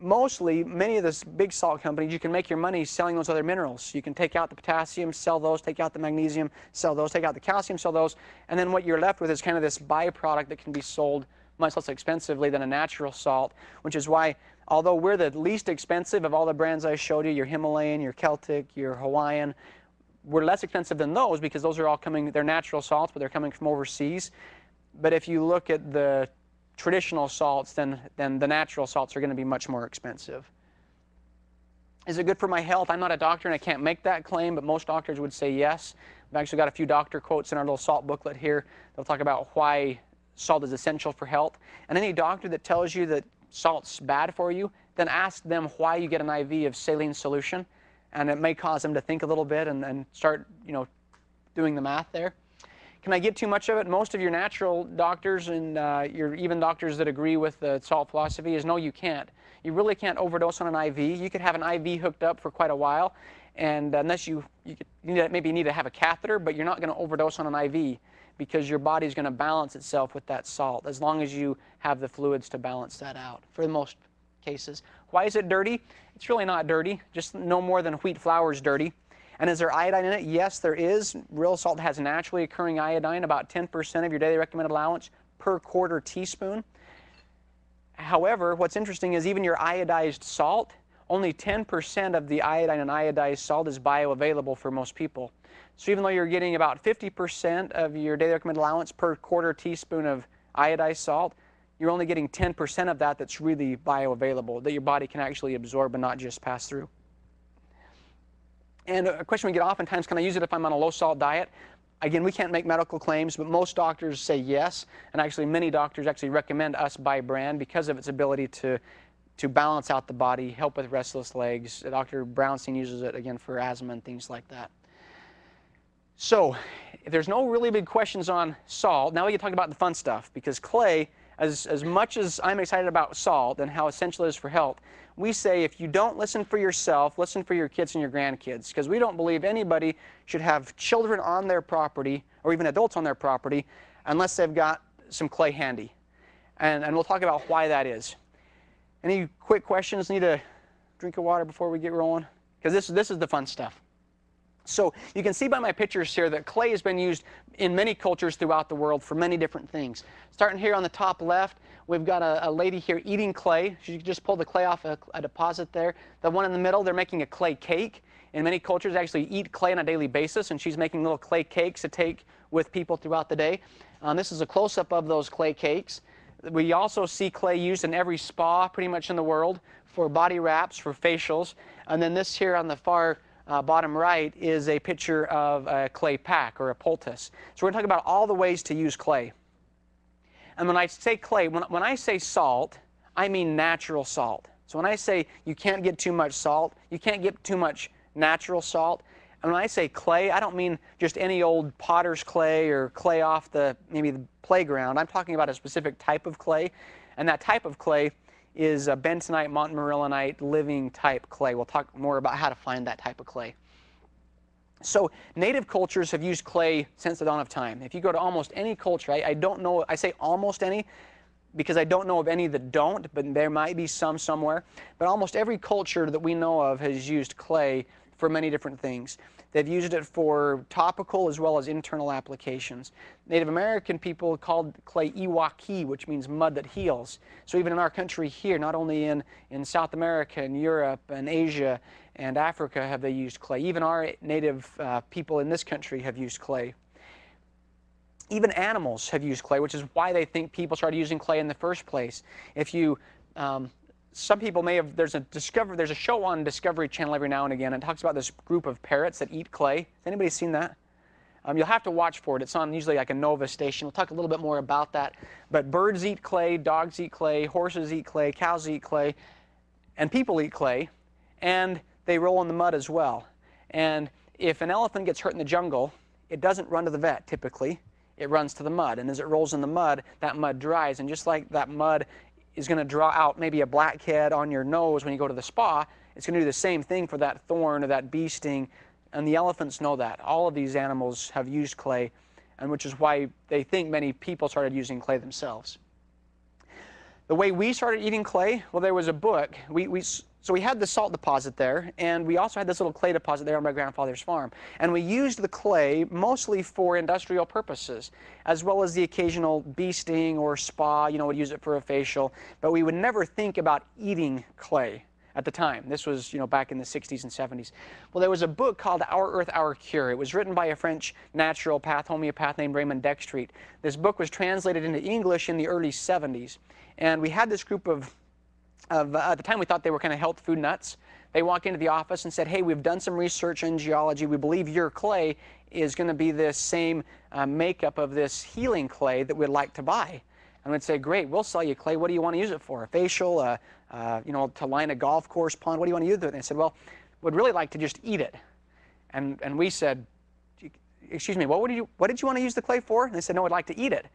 Mostly, many of the big salt companies, you can make your money selling those other minerals. You can take out the potassium, sell those, take out the magnesium, sell those, take out the calcium, sell those, and then what you're left with is kind of this byproduct that can be sold much less expensively than a natural salt, which is why although we're the least expensive of all the brands I showed you, your Himalayan, your Celtic, your Hawaiian, we're less expensive than those because those are all coming, they're natural salts, but they're coming from overseas. But if you look at the traditional salts, then, then the natural salts are going to be much more expensive. Is it good for my health? I'm not a doctor and I can't make that claim, but most doctors would say yes. We've actually got a few doctor quotes in our little salt booklet here. They'll talk about why salt is essential for health. And any doctor that tells you that salt's bad for you, then ask them why you get an IV of saline solution. And it may cause them to think a little bit and, and start, you know, doing the math there. Can I get too much of it? Most of your natural doctors and uh, your even doctors that agree with the salt philosophy is no, you can't. You really can't overdose on an IV. You could have an IV hooked up for quite a while, and unless you, you, could, you maybe need to have a catheter, but you're not going to overdose on an IV because your body's going to balance itself with that salt as long as you have the fluids to balance that out for the most cases. Why is it dirty? It's really not dirty, just no more than wheat flour is dirty. And is there iodine in it? Yes, there is. Real salt has naturally occurring iodine, about 10% of your daily recommended allowance per quarter teaspoon. However, what's interesting is even your iodized salt, only 10% of the iodine and iodized salt is bioavailable for most people. So even though you're getting about 50% of your daily recommended allowance per quarter teaspoon of iodized salt, you're only getting 10% of that that's really bioavailable, that your body can actually absorb and not just pass through. And a question we get oftentimes, can I use it if I'm on a low salt diet? again, we can't make medical claims, but most doctors say yes, and actually many doctors actually recommend us by brand because of its ability to, to balance out the body, help with restless legs. Dr. Brownstein uses it, again, for asthma and things like that. So, there's no really big questions on salt, now we can talk about the fun stuff, because clay, as, as much as I'm excited about salt and how essential it is for health, we say if you don't listen for yourself, listen for your kids and your grandkids, because we don't believe anybody should have children on their property or even adults on their property unless they've got some clay handy. And, and we'll talk about why that is. Any quick questions? Need a drink of water before we get rolling? Because this, this is the fun stuff. So you can see by my pictures here that clay has been used in many cultures throughout the world for many different things. Starting here on the top left, we've got a, a lady here eating clay. She just pulled the clay off a, a, deposit there. The one in the middle, they're making a clay cake. In many cultures, actually eat clay on a daily basis, and she's making little clay cakes to take with people throughout the day. Um, this is a close-up of those clay cakes. We also see clay used in every spa pretty much in the world for body wraps, for facials. And then this here on the far uh, bottom right is a picture of a clay pack or a poultice. So we're going to talk about all the ways to use clay. And when I say clay, when, when I say salt, I mean natural salt. So when I say you can't get too much salt, you can't get too much natural salt. And when I say clay, I don't mean just any old potter's clay or clay off the maybe the playground. I'm talking about a specific type of clay. And that type of clay is a bentonite, montmorillonite, living type clay. We'll talk more about how to find that type of clay. So native cultures have used clay since the dawn of time. If you go to almost any culture, I, I, don't know, I say almost any because I don't know of any that don't, but there might be some somewhere. But almost every culture that we know of has used clay for many different things. They've used it for topical as well as internal applications. Native American people called clay iwaki, which means mud that heals. So even in our country here, not only in, in South America and Europe and Asia and Africa have they used clay. Even our native uh, people in this country have used clay. Even animals have used clay, which is why they think people started using clay in the first place. If you um, some people may have there's a discover there's a show on Discovery Channel every now and again and talks about this group of parrots that eat clay. Has anybody seen that? Um, you'll have to watch for it. It's on usually like a Nova station. We'll talk a little bit more about that. But birds eat clay, dogs eat clay, horses eat clay, cows eat clay, and people eat clay, and they roll in the mud as well. And if an elephant gets hurt in the jungle, it doesn't run to the vet typically. It runs to the mud, and as it rolls in the mud, that mud dries, and just like that mud is going to draw out maybe a blackhead on your nose when you go to the spa, it's going to do the same thing for that thorn or that bee sting. And the elephants know that. All of these animals have used clay, and which is why they think many people started using clay themselves. The way we started eating clay, well, there was a book. We, we, so we had the salt deposit there, and we also had this little clay deposit there on my grandfather's farm. And we used the clay mostly for industrial purposes, as well as the occasional bee sting or spa, you know, would use it for a facial. But we would never think about eating clay at the time. This was, you know, back in the 60s and 70s. Well, there was a book called Our Earth, Our Cure. It was written by a French naturopath, homeopath named Raymond Dextreit. This book was translated into English in the early 70s. And we had this group of of, uh, at the time we thought they were kind of health food nuts. They walk into the office and said, hey, we've done some research in geology. We believe your clay is going to be this same uh, makeup of this healing clay that we'd like to buy. And we'd say, great, we'll sell you clay. What do you want to use it for? A facial, uh, uh, you know, to line a golf course pond? What do you want to use it? And they said, well, we'd really like to just eat it. And, and we said, excuse me, what, would you, what did you want to use the clay for? And they said, no, I'd like to eat it.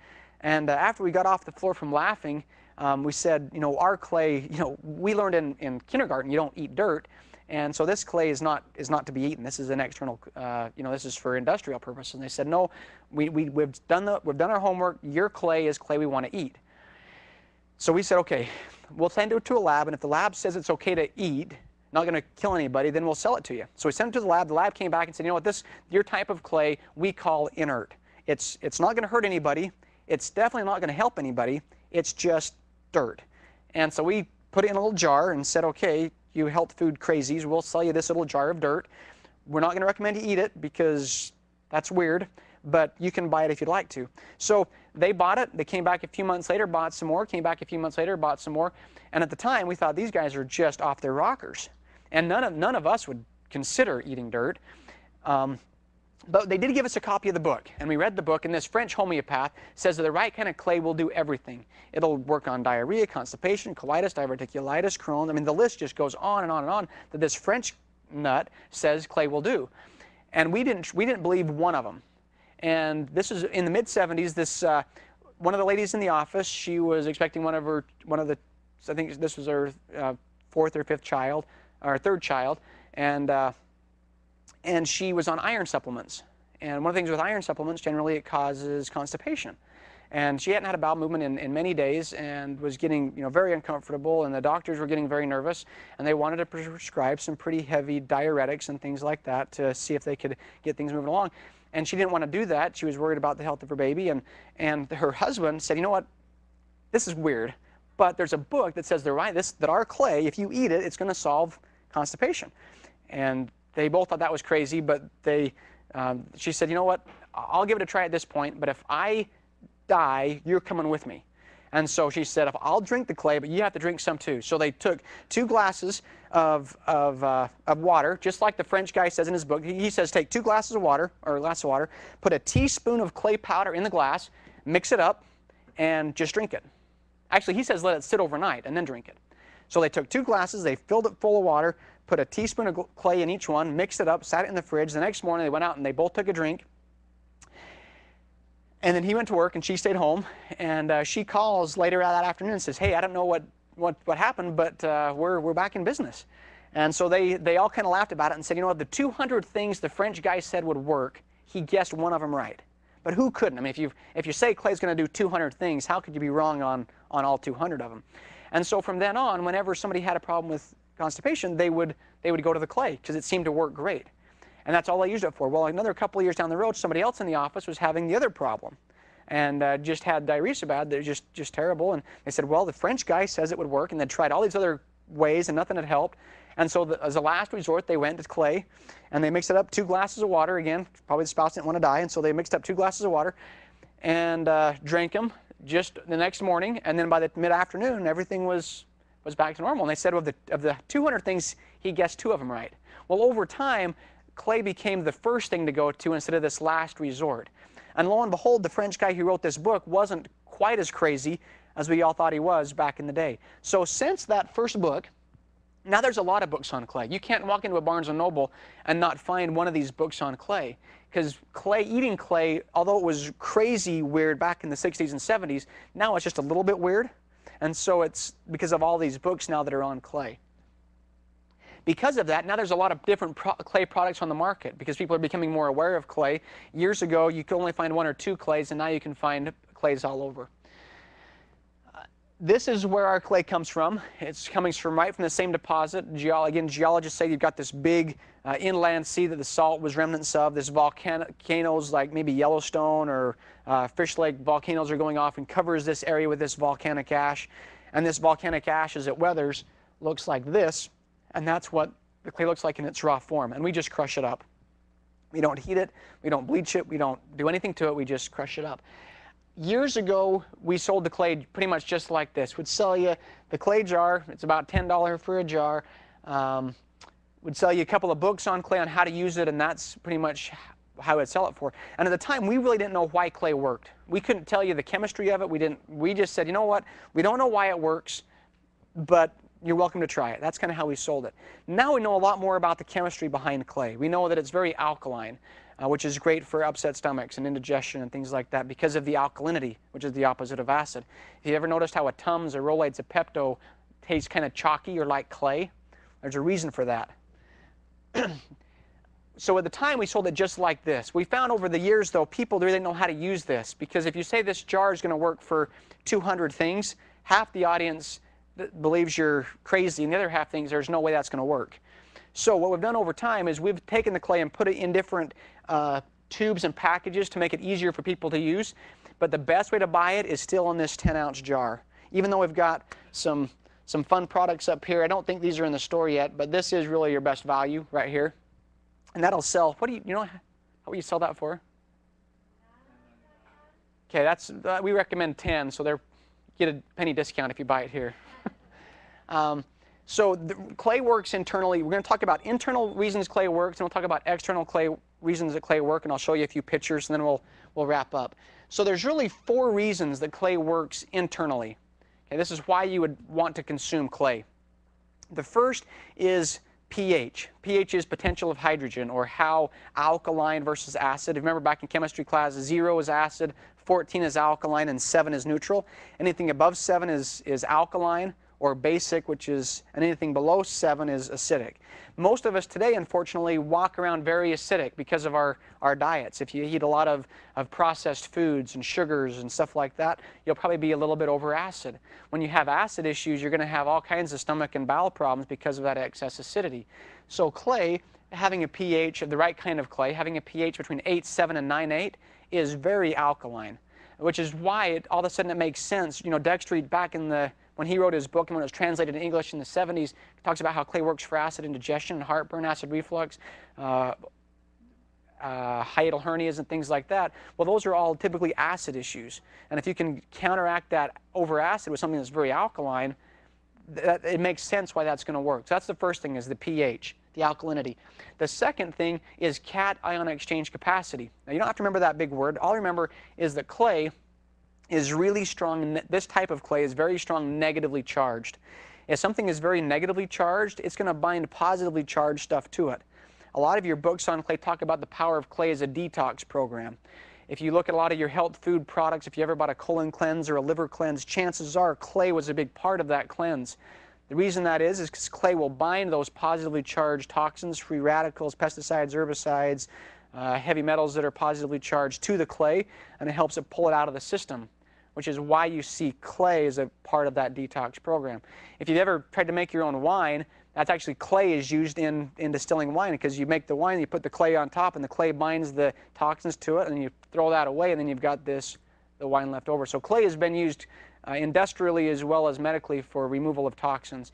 And uh, after we got off the floor from laughing, um, we said, you know, our clay, you know, we learned in, in kindergarten you don't eat dirt. And so this clay is not is not to be eaten. This is an external, uh, you know, this is for industrial purpose. And they said, no, we, we, we've, done the, we've done our homework. Your clay is clay we want to eat. So we said, okay, we'll send it to a lab. And if the lab says it's okay to eat, not going to kill anybody, then we'll sell it to you. So we sent it to the lab. The lab came back and said, you know what, this, your type of clay we call inert. It's, it's not going to hurt anybody. It's definitely not going to help anybody. It's just dirt. And so we put it in a little jar and said, okay, you health food crazies, we'll sell you this little jar of dirt. We're not going to recommend you eat it because that's weird, but you can buy it if you'd like to. So they bought it. They came back a few months later, bought some more, came back a few months later, bought some more. And at the time, we thought these guys are just off their rockers. And none of, none of us would consider eating dirt. Um, but they did give us a copy of the book, and we read the book, and this French homeopath says that the right kind of clay will do everything. It'll work on diarrhea, constipation, colitis, diverticulitis, Crohn. I mean, the list just goes on and on and on that this French nut says clay will do. And we didn't, we didn't believe one of them. And this is in the mid 70s. This uh, one of the ladies in the office. She was expecting one of her one of the. I think this was her uh, fourth or fifth child, or third child, and uh, and she was on iron supplements. And one of the things with iron supplements, generally, it causes constipation. And she hadn't had a bowel movement in, in many days and was getting you know, very uncomfortable, and the doctors were getting very nervous, and they wanted to prescribe some pretty heavy diuretics and things like that to see if they could get things moving along. And she didn't want to do that. She was worried about the health of her baby. And, and her husband said, you know what, this is weird, but there's a book that says right, this, that our clay, if you eat it, it's going to solve constipation. And they both thought that was crazy, but they, um, she said, you know what, I'll give it a try at this point, but if I die, you're coming with me. And so she said, I'll drink the clay, but you have to drink some too. So they took two glasses of, of, uh, of water, just like the French guy says in his book. He says, take two glasses of water, or a glass of water, put a teaspoon of clay powder in the glass, mix it up, and just drink it. Actually, he says let it sit overnight and then drink it. So they took two glasses, they filled it full of water, put a teaspoon of clay in each one, mixed it up, sat it in the fridge. The next morning they went out and they both took a drink. And then he went to work and she stayed home. And uh, she calls later that afternoon and says, Hey, I don't know what, what, what happened, but uh, we're, we're back in business. And so they, they all kind of laughed about it and said, You know what, the 200 things the French guy said would work, he guessed one of them right. But who couldn't? I mean, if you, if you say clay's going to do 200 things, how could you be wrong on, on all 200 of them? And so from then on, whenever somebody had a problem with constipation, they would, they would go to the clay because it seemed to work great. And that's all I used it for. Well, another couple of years down the road, somebody else in the office was having the other problem and uh, just had diarrhea bad, they're just, just terrible. And they said, well, the French guy says it would work, and they tried all these other ways, and nothing had helped. And so the, as a last resort, they went to clay, and they mixed it up two glasses of water. Again, probably the spouse didn't want to die, and so they mixed up two glasses of water and uh, drank them just the next morning. And then by the mid-afternoon, everything was was back to normal. And they said of the, of the 200 things, he guessed two of them right. Well, over time, clay became the first thing to go to instead of this last resort. And lo and behold, the French guy who wrote this book wasn't quite as crazy as we all thought he was back in the day. So since that first book, now there's a lot of books on clay. You can't walk into a Barnes & Noble and not find one of these books on clay. Because clay, eating clay, although it was crazy weird back in the 60s and 70s, now it's just a little bit weird. And so it's because of all these books now that are on clay. Because of that, now there's a lot of different pro clay products on the market because people are becoming more aware of clay. Years ago, you could only find one or two clays, and now you can find clays all over. This is where our clay comes from. It's coming from right from the same deposit. Again, geologists say you've got this big uh, inland sea that the salt was remnants of. This volcanoes like maybe Yellowstone or uh, Fish Lake volcanoes are going off and covers this area with this volcanic ash. And this volcanic ash, as it weathers, looks like this. And that's what the clay looks like in its raw form. And we just crush it up. We don't heat it, we don't bleach it, we don't do anything to it, we just crush it up. Years ago, we sold the clay pretty much just like this. Would sell you the clay jar, it's about $10 for a jar. Um, would sell you a couple of books on clay on how to use it, and that's pretty much how I'd sell it for. And at the time, we really didn't know why clay worked. We couldn't tell you the chemistry of it. We didn't. We just said, you know what? We don't know why it works, but you're welcome to try it. That's kind of how we sold it. Now we know a lot more about the chemistry behind clay. We know that it's very alkaline, uh, which is great for upset stomachs and indigestion and things like that because of the alkalinity, which is the opposite of acid. Have you ever noticed how a Tums or Rolaids of Pepto tastes kind of chalky or like clay? There's a reason for that. so at the time we sold it just like this. We found over the years though people really didn't know how to use this because if you say this jar is going to work for 200 things, half the audience believes you're crazy, and the other half thinks there's no way that's going to work. So what we've done over time is we've taken the clay and put it in different uh, tubes and packages to make it easier for people to use. But the best way to buy it is still in this 10-ounce jar. Even though we've got some some fun products up here, I don't think these are in the store yet, but this is really your best value right here. And that'll sell. What do you you know? How would you sell that for? Okay, that's uh, we recommend 10, so they're get a penny discount if you buy it here. Um, So clay works internally. We're going to talk about internal reasons clay works, and we'll talk about external clay reasons that clay work, and I'll show you a few pictures, and then we'll we'll wrap up. So there's really four reasons that clay works internally. Okay, this is why you would want to consume clay. The first is pH. pH is potential of hydrogen, or how alkaline versus acid. If remember back in chemistry class, 0 is acid, 14 is alkaline, and 7 is neutral. Anything above 7 is, is alkaline or basic, which is, and anything below 7 is acidic. Most of us today, unfortunately, walk around very acidic because of our, our diets. If you eat a lot of, of processed foods and sugars and stuff like that, you'll probably be a little bit over acid. When you have acid issues, you're going to have all kinds of stomach and bowel problems because of that excess acidity. So clay, having a pH of the right kind of clay, having a pH between 8, 7, and 9, 8, is very alkaline, which is why it, all of a sudden it makes sense. You know, Dextreit back in the when he wrote his book and when it was translated in English in the 70s, he talks about how clay works for acid indigestion, and heartburn, acid reflux, uh, uh, hiatal hernias and things like that. Well, those are all typically acid issues. And if you can counteract that over acid with something that's very alkaline, that, it makes sense why that's going to work. So that's the first thing is the pH, the alkalinity. The second thing is cation exchange capacity. Now, you don't have to remember that big word. All remember is that clay is really strong. This type of clay is very strong negatively charged. If something is very negatively charged, it's going to bind positively charged stuff to it. A lot of your books on clay talk about the power of clay as a detox program. If you look at a lot of your health food products, if you ever bought a colon cleanse or a liver cleanse, chances are clay was a big part of that cleanse. The reason that is is because clay will bind those positively charged toxins, free radicals, pesticides, herbicides, uh, heavy metals that are positively charged to the clay, and it helps it pull it out of the system which is why you see clay as a part of that detox program. If you've ever tried to make your own wine, that's actually clay is used in, in distilling wine because you make the wine, you put the clay on top, and the clay binds the toxins to it, and you throw that away, and then you've got this, the wine left over. So clay has been used uh, industrially as well as medically for removal of toxins.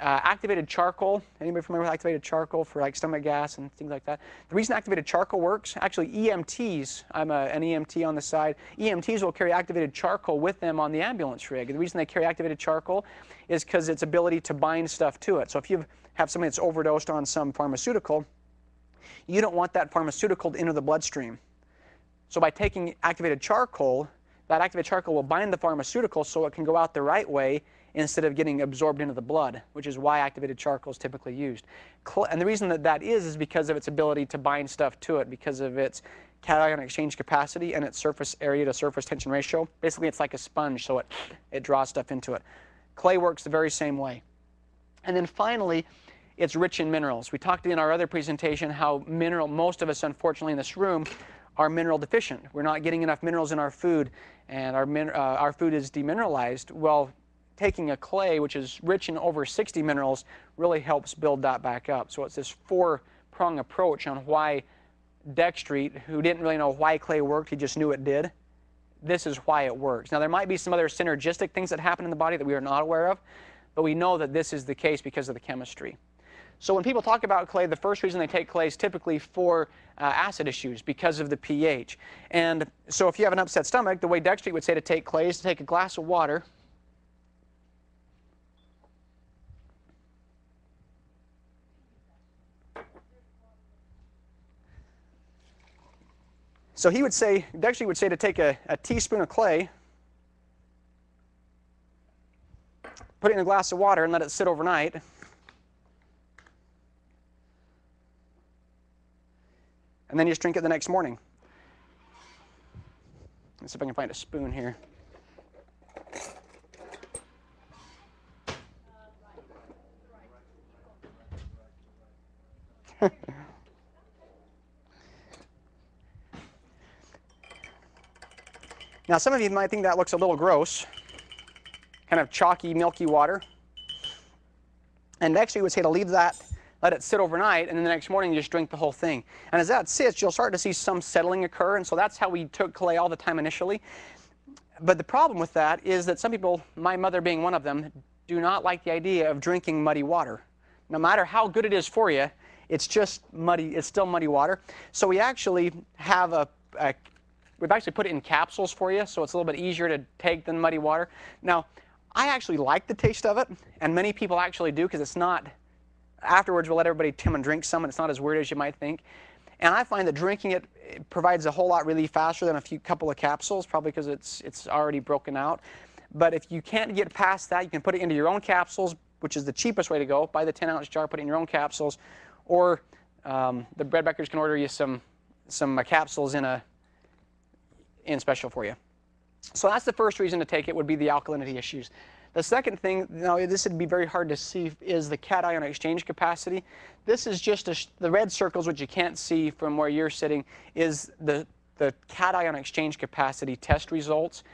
Uh, activated charcoal. Anybody familiar with activated charcoal for like stomach gas and things like that? The reason activated charcoal works, actually EMTs, I'm a, an EMT on the side, EMTs will carry activated charcoal with them on the ambulance rig. The reason they carry activated charcoal is because its ability to bind stuff to it. So if you have somebody that's overdosed on some pharmaceutical, you don't want that pharmaceutical to enter the bloodstream. So by taking activated charcoal, that activated charcoal will bind the pharmaceutical so it can go out the right way instead of getting absorbed into the blood, which is why activated charcoal is typically used. And the reason that that is is because of its ability to bind stuff to it, because of its cation exchange capacity and its surface area to surface tension ratio. Basically, it's like a sponge, so it, it draws stuff into it. Clay works the very same way. And then finally, it's rich in minerals. We talked in our other presentation how mineral, most of us, unfortunately, in this room, are mineral deficient. We're not getting enough minerals in our food, and our, uh, our food is demineralized. Well, taking a clay, which is rich in over 60 minerals, really helps build that back up. So it's this four-prong approach on why Dextreit, who didn't really know why clay worked, he just knew it did. This is why it works. Now, there might be some other synergistic things that happen in the body that we are not aware of, but we know that this is the case because of the chemistry. So when people talk about clay, the first reason they take clay is typically for uh, acid issues because of the pH. And so if you have an upset stomach, the way Dextreit would say to take clay is to take a glass of water, So he would say, Dextreit would say to take a, a teaspoon of clay, put it in a glass of water and let it sit overnight. And then you just drink it the next morning. Let's see if I can find a spoon here. Now, some of you might think that looks a little gross, kind of chalky, milky water. And actually, would say to leave that, let it sit overnight, and then the next morning you just drink the whole thing. And as that sits, you'll start to see some settling occur, and so that's how we took clay all the time initially. But the problem with that is that some people, my mother being one of them, do not like the idea of drinking muddy water. No matter how good it is for you, it's just muddy, it's still muddy water. So we actually have a, a We've actually put it in capsules for you, so it's a little bit easier to take than muddy water. Now, I actually like the taste of it, and many people actually do because it's not, afterwards we'll let everybody come and drink some, and it's not as weird as you might think. And I find that drinking it, it provides a whole lot really faster than a few couple of capsules, probably because it's, it's already broken out. But if you can't get past that, you can put it into your own capsules, which is the cheapest way to go. Buy the 10 ounce jar, put it in your own capsules, or um, the Bread Beckers can order you some some uh, capsules in a in special for you. So that's the first reason to take it would be the alkalinity issues. The second thing, now this would be very hard to see, is the cation exchange capacity. This is just a, the red circles, which you can't see from where you're sitting, is the, the cation exchange capacity test results.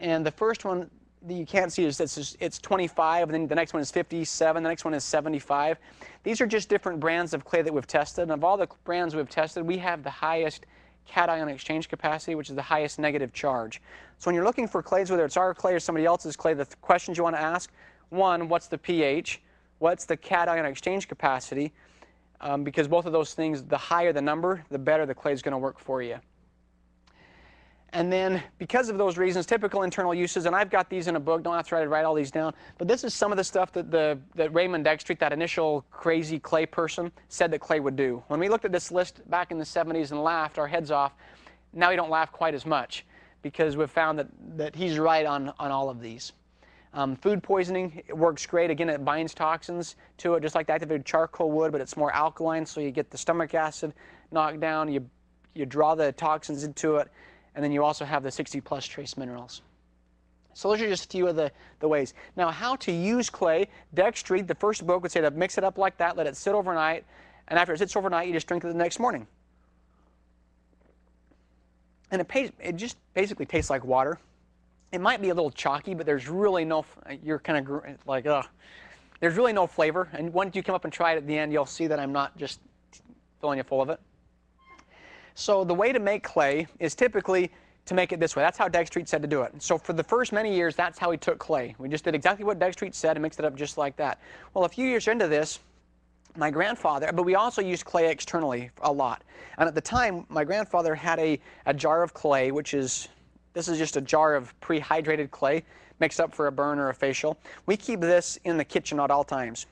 And the first one that you can't see is it's, it's 25, and then the next one is 57, the next one is 75. These are just different brands of clay that we've tested. And of all the brands we've tested, we have the highest cation exchange capacity, which is the highest negative charge. So when you're looking for clays, whether it's our clay or somebody else's clay, the th questions you want to ask, one, what's the pH? What's the cation exchange capacity? Um, because both of those things, the higher the number, the better the clay is going to work for you. And then because of those reasons, typical internal uses, and I've got these in a book, don't have to to write all these down, but this is some of the stuff that, the, that Raymond Dextreit, that initial crazy clay person, said that clay would do. When we looked at this list back in the 70s and laughed our heads off, now we don't laugh quite as much because we've found that, that he's right on, on all of these. Um, food poisoning it works great. Again, it binds toxins to it, just like the activated charcoal would, but it's more alkaline, so you get the stomach acid knocked down. You, you draw the toxins into it. And then you also have the 60 plus trace minerals. So those are just a few of the, the ways. Now, how to use clay. Dextreit, the first book, would say to mix it up like that, let it sit overnight, and after it sits overnight, you just drink it the next morning. And it, it just basically tastes like water. It might be a little chalky, but there's really no, you're kind of like, ugh. There's really no flavor. And once you come up and try it at the end, you'll see that I'm not just filling you full of it. So the way to make clay is typically to make it this way. That's how Dextreit said to do it. So for the first many years, that's how he took clay. We just did exactly what Dextreit said and mixed it up just like that. Well, a few years into this, my grandfather, but we also used clay externally a lot. And at the time, my grandfather had a, a jar of clay, which is, this is just a jar of pre-hydrated clay mixed up for a burn or a facial. We keep this in the kitchen at all times.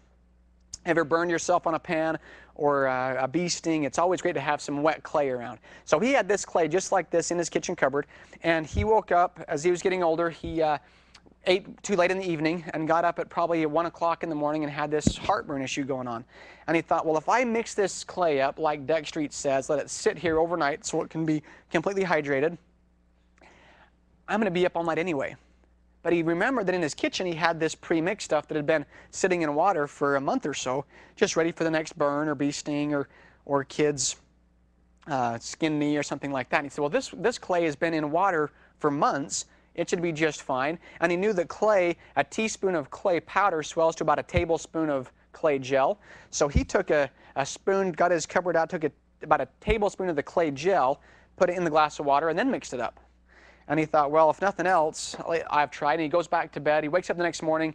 Ever burned yourself on a pan or a bee sting, it's always great to have some wet clay around. So he had this clay just like this in his kitchen cupboard, and he woke up as he was getting older. He uh, ate too late in the evening and got up at probably 1 o'clock in the morning and had this heartburn issue going on. And he thought, well, if I mix this clay up like Dextreit says, let it sit here overnight so it can be completely hydrated, I'm going to be up all night anyway. But he remembered that in his kitchen he had this pre-mixed stuff that had been sitting in water for a month or so, just ready for the next burn or bee sting or, or kid's uh, skin knee or something like that. And he said, well, this, this clay has been in water for months. It should be just fine. And he knew that clay, a teaspoon of clay powder swells to about a tablespoon of clay gel. So he took a, a spoon, got his cupboard out, took a, about a tablespoon of the clay gel, put it in the glass of water, and then mixed it up. And he thought, well, if nothing else, I've tried. And he goes back to bed. He wakes up the next morning,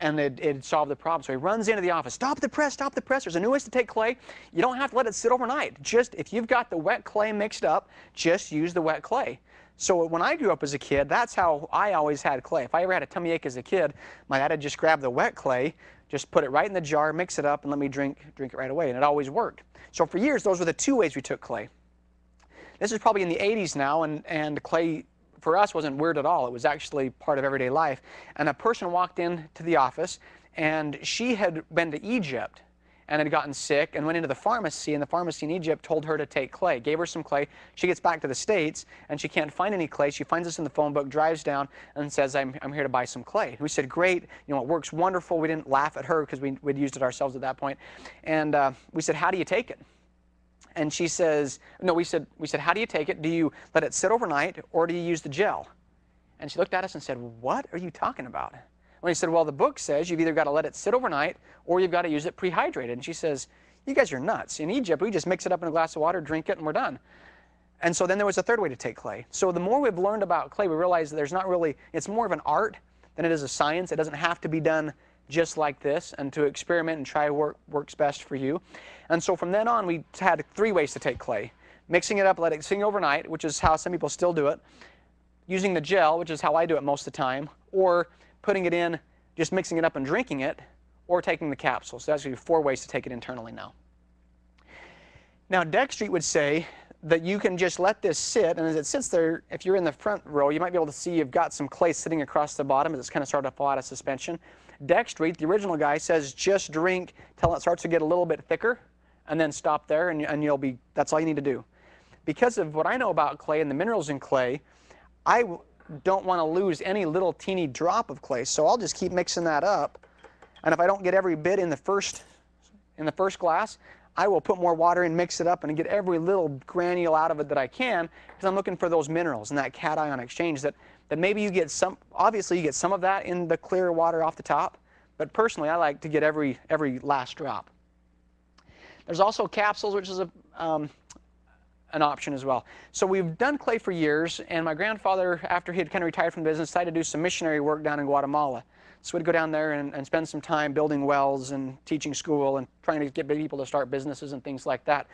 and it, it solved the problem. So he runs into the office. Stop the press, stop the press. There's a new way to take clay. You don't have to let it sit overnight. Just, if you've got the wet clay mixed up, just use the wet clay. So when I grew up as a kid, that's how I always had clay. If I ever had a tummy ache as a kid, my dad would just grab the wet clay, just put it right in the jar, mix it up, and let me drink, drink it right away. And it always worked. So for years, those were the two ways we took clay. This is probably in the 80s now, and, and clay for us wasn't weird at all. It was actually part of everyday life. And a person walked into the office, and she had been to Egypt and had gotten sick and went into the pharmacy, and the pharmacy in Egypt told her to take clay, gave her some clay. She gets back to the States, and she can't find any clay. She finds us in the phone book, drives down, and says, I'm, I'm here to buy some clay. We said, great, you know, it works wonderful. We didn't laugh at her because we, we'd used it ourselves at that point. And uh, we said, how do you take it? And she says, no, we said, we said, how do you take it? Do you let it sit overnight or do you use the gel? And she looked at us and said, what are you talking about? When he said, well, the book says you've either got to let it sit overnight or you've got to use it prehydrated. And she says, you guys are nuts. In Egypt, we just mix it up in a glass of water, drink it, and we're done. And so then there was a third way to take clay. So the more we've learned about clay, we realize that there's not really, it's more of an art than it is a science. It doesn't have to be done just like this and to experiment and try what works best for you. And so from then on, we had three ways to take clay. Mixing it up, letting it sing overnight, which is how some people still do it. Using the gel, which is how I do it most of the time. Or putting it in, just mixing it up and drinking it, or taking the capsule. So that's going to be four ways to take it internally now. Now, Dextreit would say that you can just let this sit, and as it sits there, if you're in the front row, you might be able to see you've got some clay sitting across the bottom as it's kind of started to fall out of suspension. Dextreit, the original guy, says just drink till it starts to get a little bit thicker, and then stop there, and, and you'll be, that's all you need to do. Because of what I know about clay and the minerals in clay, I don't want to lose any little teeny drop of clay, so I'll just keep mixing that up. And if I don't get every bit in the first, in the first glass, I will put more water in, mix it up, and get every little granule out of it that I can because I'm looking for those minerals and that cation exchange that, that maybe you get some, obviously you get some of that in the clear water off the top, but personally I like to get every, every last drop. There's also capsules, which is a, um, an option as well. So we've done clay for years, and my grandfather, after he had kind of retired from the business, decided to do some missionary work down in Guatemala. So we'd go down there and, and spend some time building wells and teaching school and trying to get people to start businesses and things like that.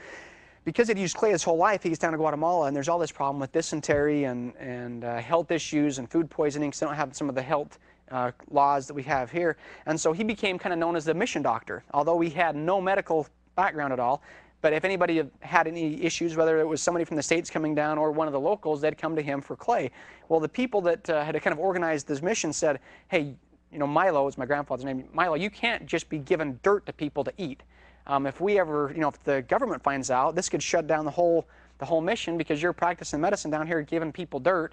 Because he'd used clay his whole life, he gets down to Guatemala, and there's all this problem with dysentery and, and uh, health issues and food poisoning, because they don't have some of the health uh, laws that we have here. And so he became kind of known as the mission doctor, although he had no medical background at all. But if anybody had any issues, whether it was somebody from the States coming down or one of the locals, they'd come to him for clay. Well, the people that uh, had kind of organized this mission said, hey, you know, Milo is my grandfather's name. Milo, you can't just be giving dirt to people to eat. Um, if we ever, you know, if the government finds out, this could shut down the whole, the whole mission because you're practicing medicine down here giving people dirt.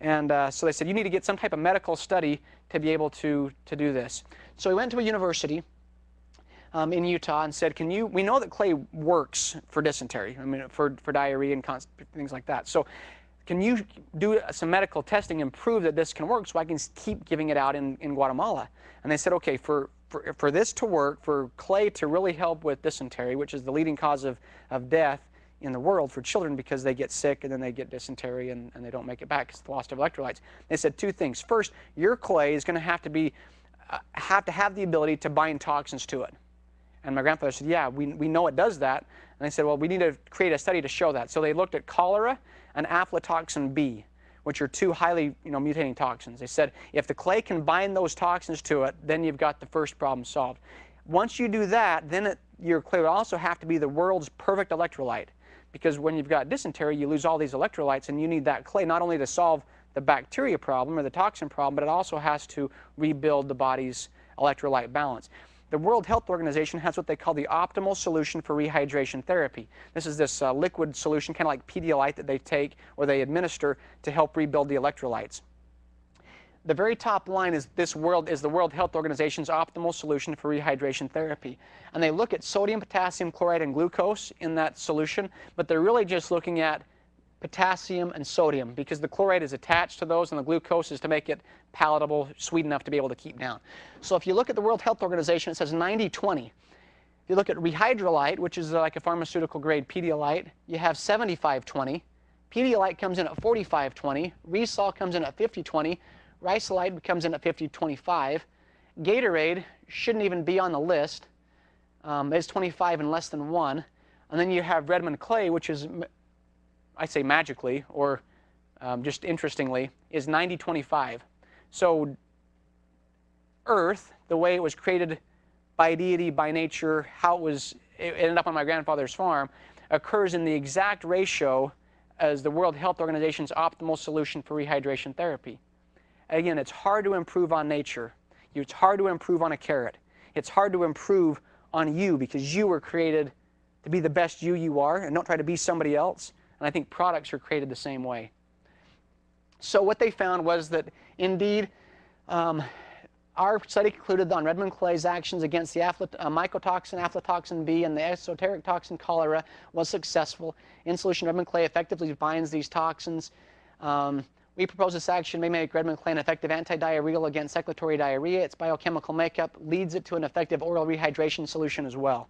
And uh, so they said, you need to get some type of medical study to be able to, to do this. So he went to a university um, in Utah and said, can you, we know that clay works for dysentery, I mean, for, for diarrhea and things like that. So can you do some medical testing and prove that this can work so I can keep giving it out in, in Guatemala? And they said, okay, for, for, for this to work, for clay to really help with dysentery, which is the leading cause of, of death in the world for children because they get sick and then they get dysentery and, and they don't make it back because of the loss of electrolytes. They said two things. First, your clay is going to have to be, uh, have to have the ability to bind toxins to it. And my grandfather said, yeah, we, we know it does that. And they said, well, we need to create a study to show that. So they looked at cholera and aflatoxin B, which are two highly you know, mutating toxins. They said, if the clay can bind those toxins to it, then you've got the first problem solved. Once you do that, then it, your clay would also have to be the world's perfect electrolyte. Because when you've got dysentery, you lose all these electrolytes, and you need that clay not only to solve the bacteria problem or the toxin problem, but it also has to rebuild the body's electrolyte balance. The World Health Organization has what they call the optimal solution for rehydration therapy. This is this uh, liquid solution, kind of like Pedialyte that they take or they administer to help rebuild the electrolytes. The very top line is this world is the World Health Organization's optimal solution for rehydration therapy. And they look at sodium, potassium, chloride, and glucose in that solution, but they're really just looking at potassium and sodium because the chloride is attached to those and the glucose is to make it palatable, sweet enough to be able to keep down. So if you look at the World Health Organization, it says 90-20. If you look at Rehydralyte, which is like a pharmaceutical grade Pedialyte, you have 75-20. Pedialyte comes in at 45-20. Resol comes in at 50-20. Ricelyte comes in at 50-25. Gatorade shouldn't even be on the list. Um, it's 25 and less than 1. And then you have Redmond Clay, which is I say magically or um, just interestingly, is 90-25. So Earth, the way it was created by deity, by nature, how it was, it ended up on my grandfather's farm, occurs in the exact ratio as the World Health Organization's optimal solution for rehydration therapy. Again, it's hard to improve on nature. It's hard to improve on a carrot. It's hard to improve on you because you were created to be the best you you are and don't try to be somebody else. And I think products are created the same way. So what they found was that indeed, um, our study concluded on Redmond clay's actions against the aflat uh, mycotoxin, aflatoxin B, and the exoteric toxin cholera was successful. In solution, Redmond clay effectively binds these toxins. Um, we propose this action may make Redmond clay an effective antidiarrheal against secretory diarrhea. Its biochemical makeup leads it to an effective oral rehydration solution as well.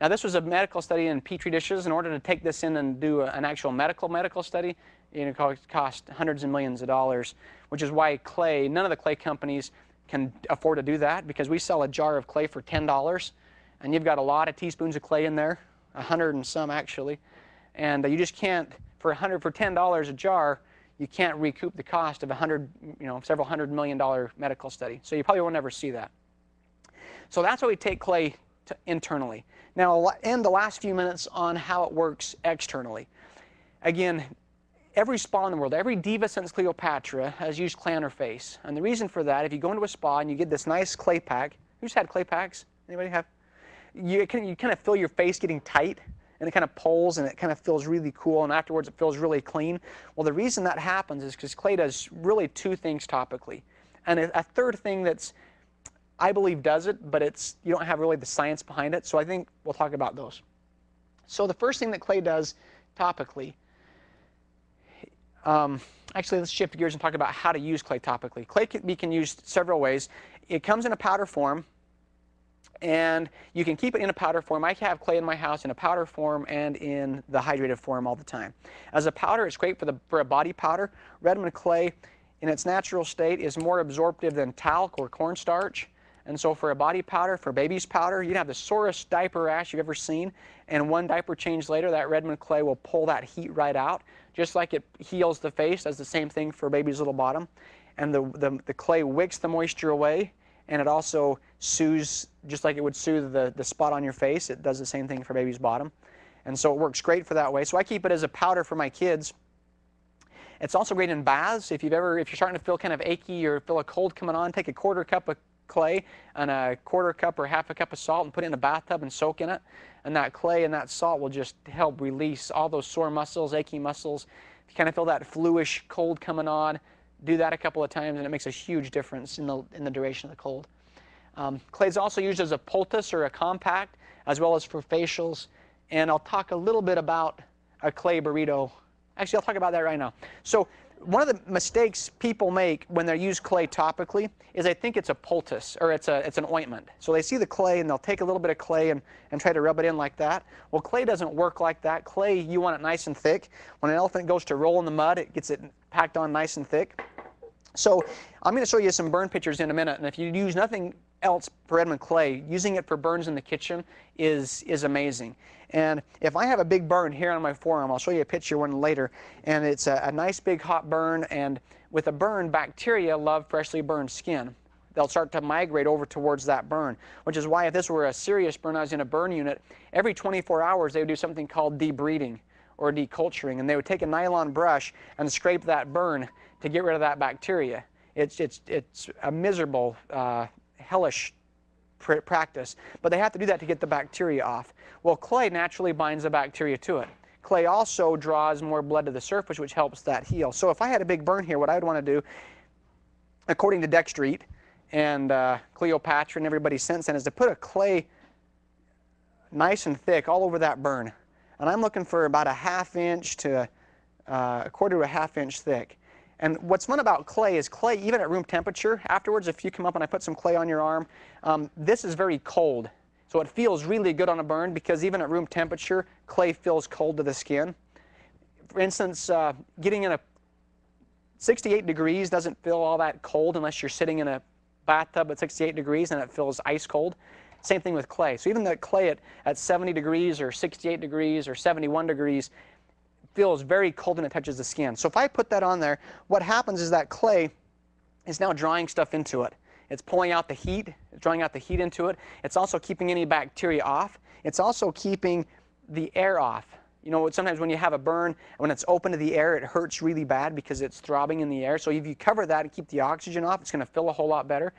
Now this was a medical study in petri dishes. In order to take this in and do an actual medical medical study, it cost hundreds of millions of dollars, which is why clay, none of the clay companies can afford to do that because we sell a jar of clay for $10 and you've got a lot of teaspoons of clay in there, a hundred and some actually, and uh, you just can't, for a hundred, for $10 a jar, you can't recoup the cost of a hundred, you know, several hundred million dollar medical study. So you probably won't ever see that. So that's why we take clay internally. Now I'll end the last few minutes on how it works externally. Again, every spa in the world, every diva since Cleopatra has used clay on her face. And the reason for that, if you go into a spa and you get this nice clay pack, who's had clay packs? Anybody have? You, can, you kind of feel your face getting tight and it kind of pulls and it kind of feels really cool and afterwards it feels really clean. Well, the reason that happens is because clay does really two things topically. And a, a third thing that's, I believe does it, but it's you don't have really the science behind it. So I think we'll talk about those. So the first thing that clay does topically, um, actually let's shift gears and talk about how to use clay topically. Clay can be can used several ways. It comes in a powder form, and you can keep it in a powder form. I have clay in my house in a powder form and in the hydrated form all the time. As a powder, it's great for, the, for a body powder. Redmond clay, in its natural state, is more absorptive than talc or cornstarch. And so for a body powder, for baby's powder, you'd have the sorest diaper rash you've ever seen. And one diaper change later, that Redmond clay will pull that heat right out. Just like it heals the face, does the same thing for baby's little bottom. And the, the, the clay wicks the moisture away and it also soothes, just like it would soothe the, the spot on your face, it does the same thing for baby's bottom. And so it works great for that way. So I keep it as a powder for my kids. It's also great in baths. If you've ever, if you're starting to feel kind of achy or feel a cold coming on, take a quarter cup of clay and a quarter cup or half a cup of salt and put it in a bathtub and soak in it. And that clay and that salt will just help release all those sore muscles, achy muscles. If you kind of feel that fluish cold coming on, do that a couple of times and it makes a huge difference in the, in the duration of the cold. Um, clay is also used as a poultice or a compact as well as for facials. And I'll talk a little bit about a clay burrito. Actually, I'll talk about that right now. So one of the mistakes people make when they use clay topically is they think it's a poultice or it's, a, it's an ointment. So they see the clay and they'll take a little bit of clay and, and try to rub it in like that. Well, clay doesn't work like that. Clay, you want it nice and thick. When an elephant goes to roll in the mud, it gets it packed on nice and thick. So I'm going to show you some burn pictures in a minute. And if you use nothing else for Redmond clay, using it for burns in the kitchen is, is amazing. And if I have a big burn here on my forearm, I'll show you a picture one later, and it's a, a nice big hot burn, and with a burn, bacteria love freshly burned skin. They'll start to migrate over towards that burn, which is why if this were a serious burn, I was in a burn unit, every 24 hours they would do something called debriding or deculturing, and they would take a nylon brush and scrape that burn to get rid of that bacteria. It's, it's, it's a miserable, uh, hellish pr practice, but they have to do that to get the bacteria off. Well, clay naturally binds the bacteria to it. Clay also draws more blood to the surface, which helps that heal. So if I had a big burn here, what I would want to do, according to Dextreit and uh, Cleopatra and everybody since then, is to put a clay nice and thick all over that burn. And I'm looking for about a half inch to uh, a quarter to a half inch thick. And what's fun about clay is clay, even at room temperature, afterwards, if you come up and I put some clay on your arm, um, this is very cold. So it feels really good on a burn because even at room temperature, clay feels cold to the skin. For instance, uh, getting in a 68 degrees doesn't feel all that cold unless you're sitting in a bathtub at 68 degrees and it feels ice cold. Same thing with clay. So even the clay at, at 70 degrees or 68 degrees or 71 degrees feels very cold when it touches the skin. So if I put that on there, what happens is that clay is now drawing stuff into it. It's pulling out the heat, it's drawing out the heat into it. It's also keeping any bacteria off. It's also keeping the air off. You know, sometimes when you have a burn, when it's open to the air, it hurts really bad because it's throbbing in the air. So if you cover that and keep the oxygen off, it's going to feel a whole lot better.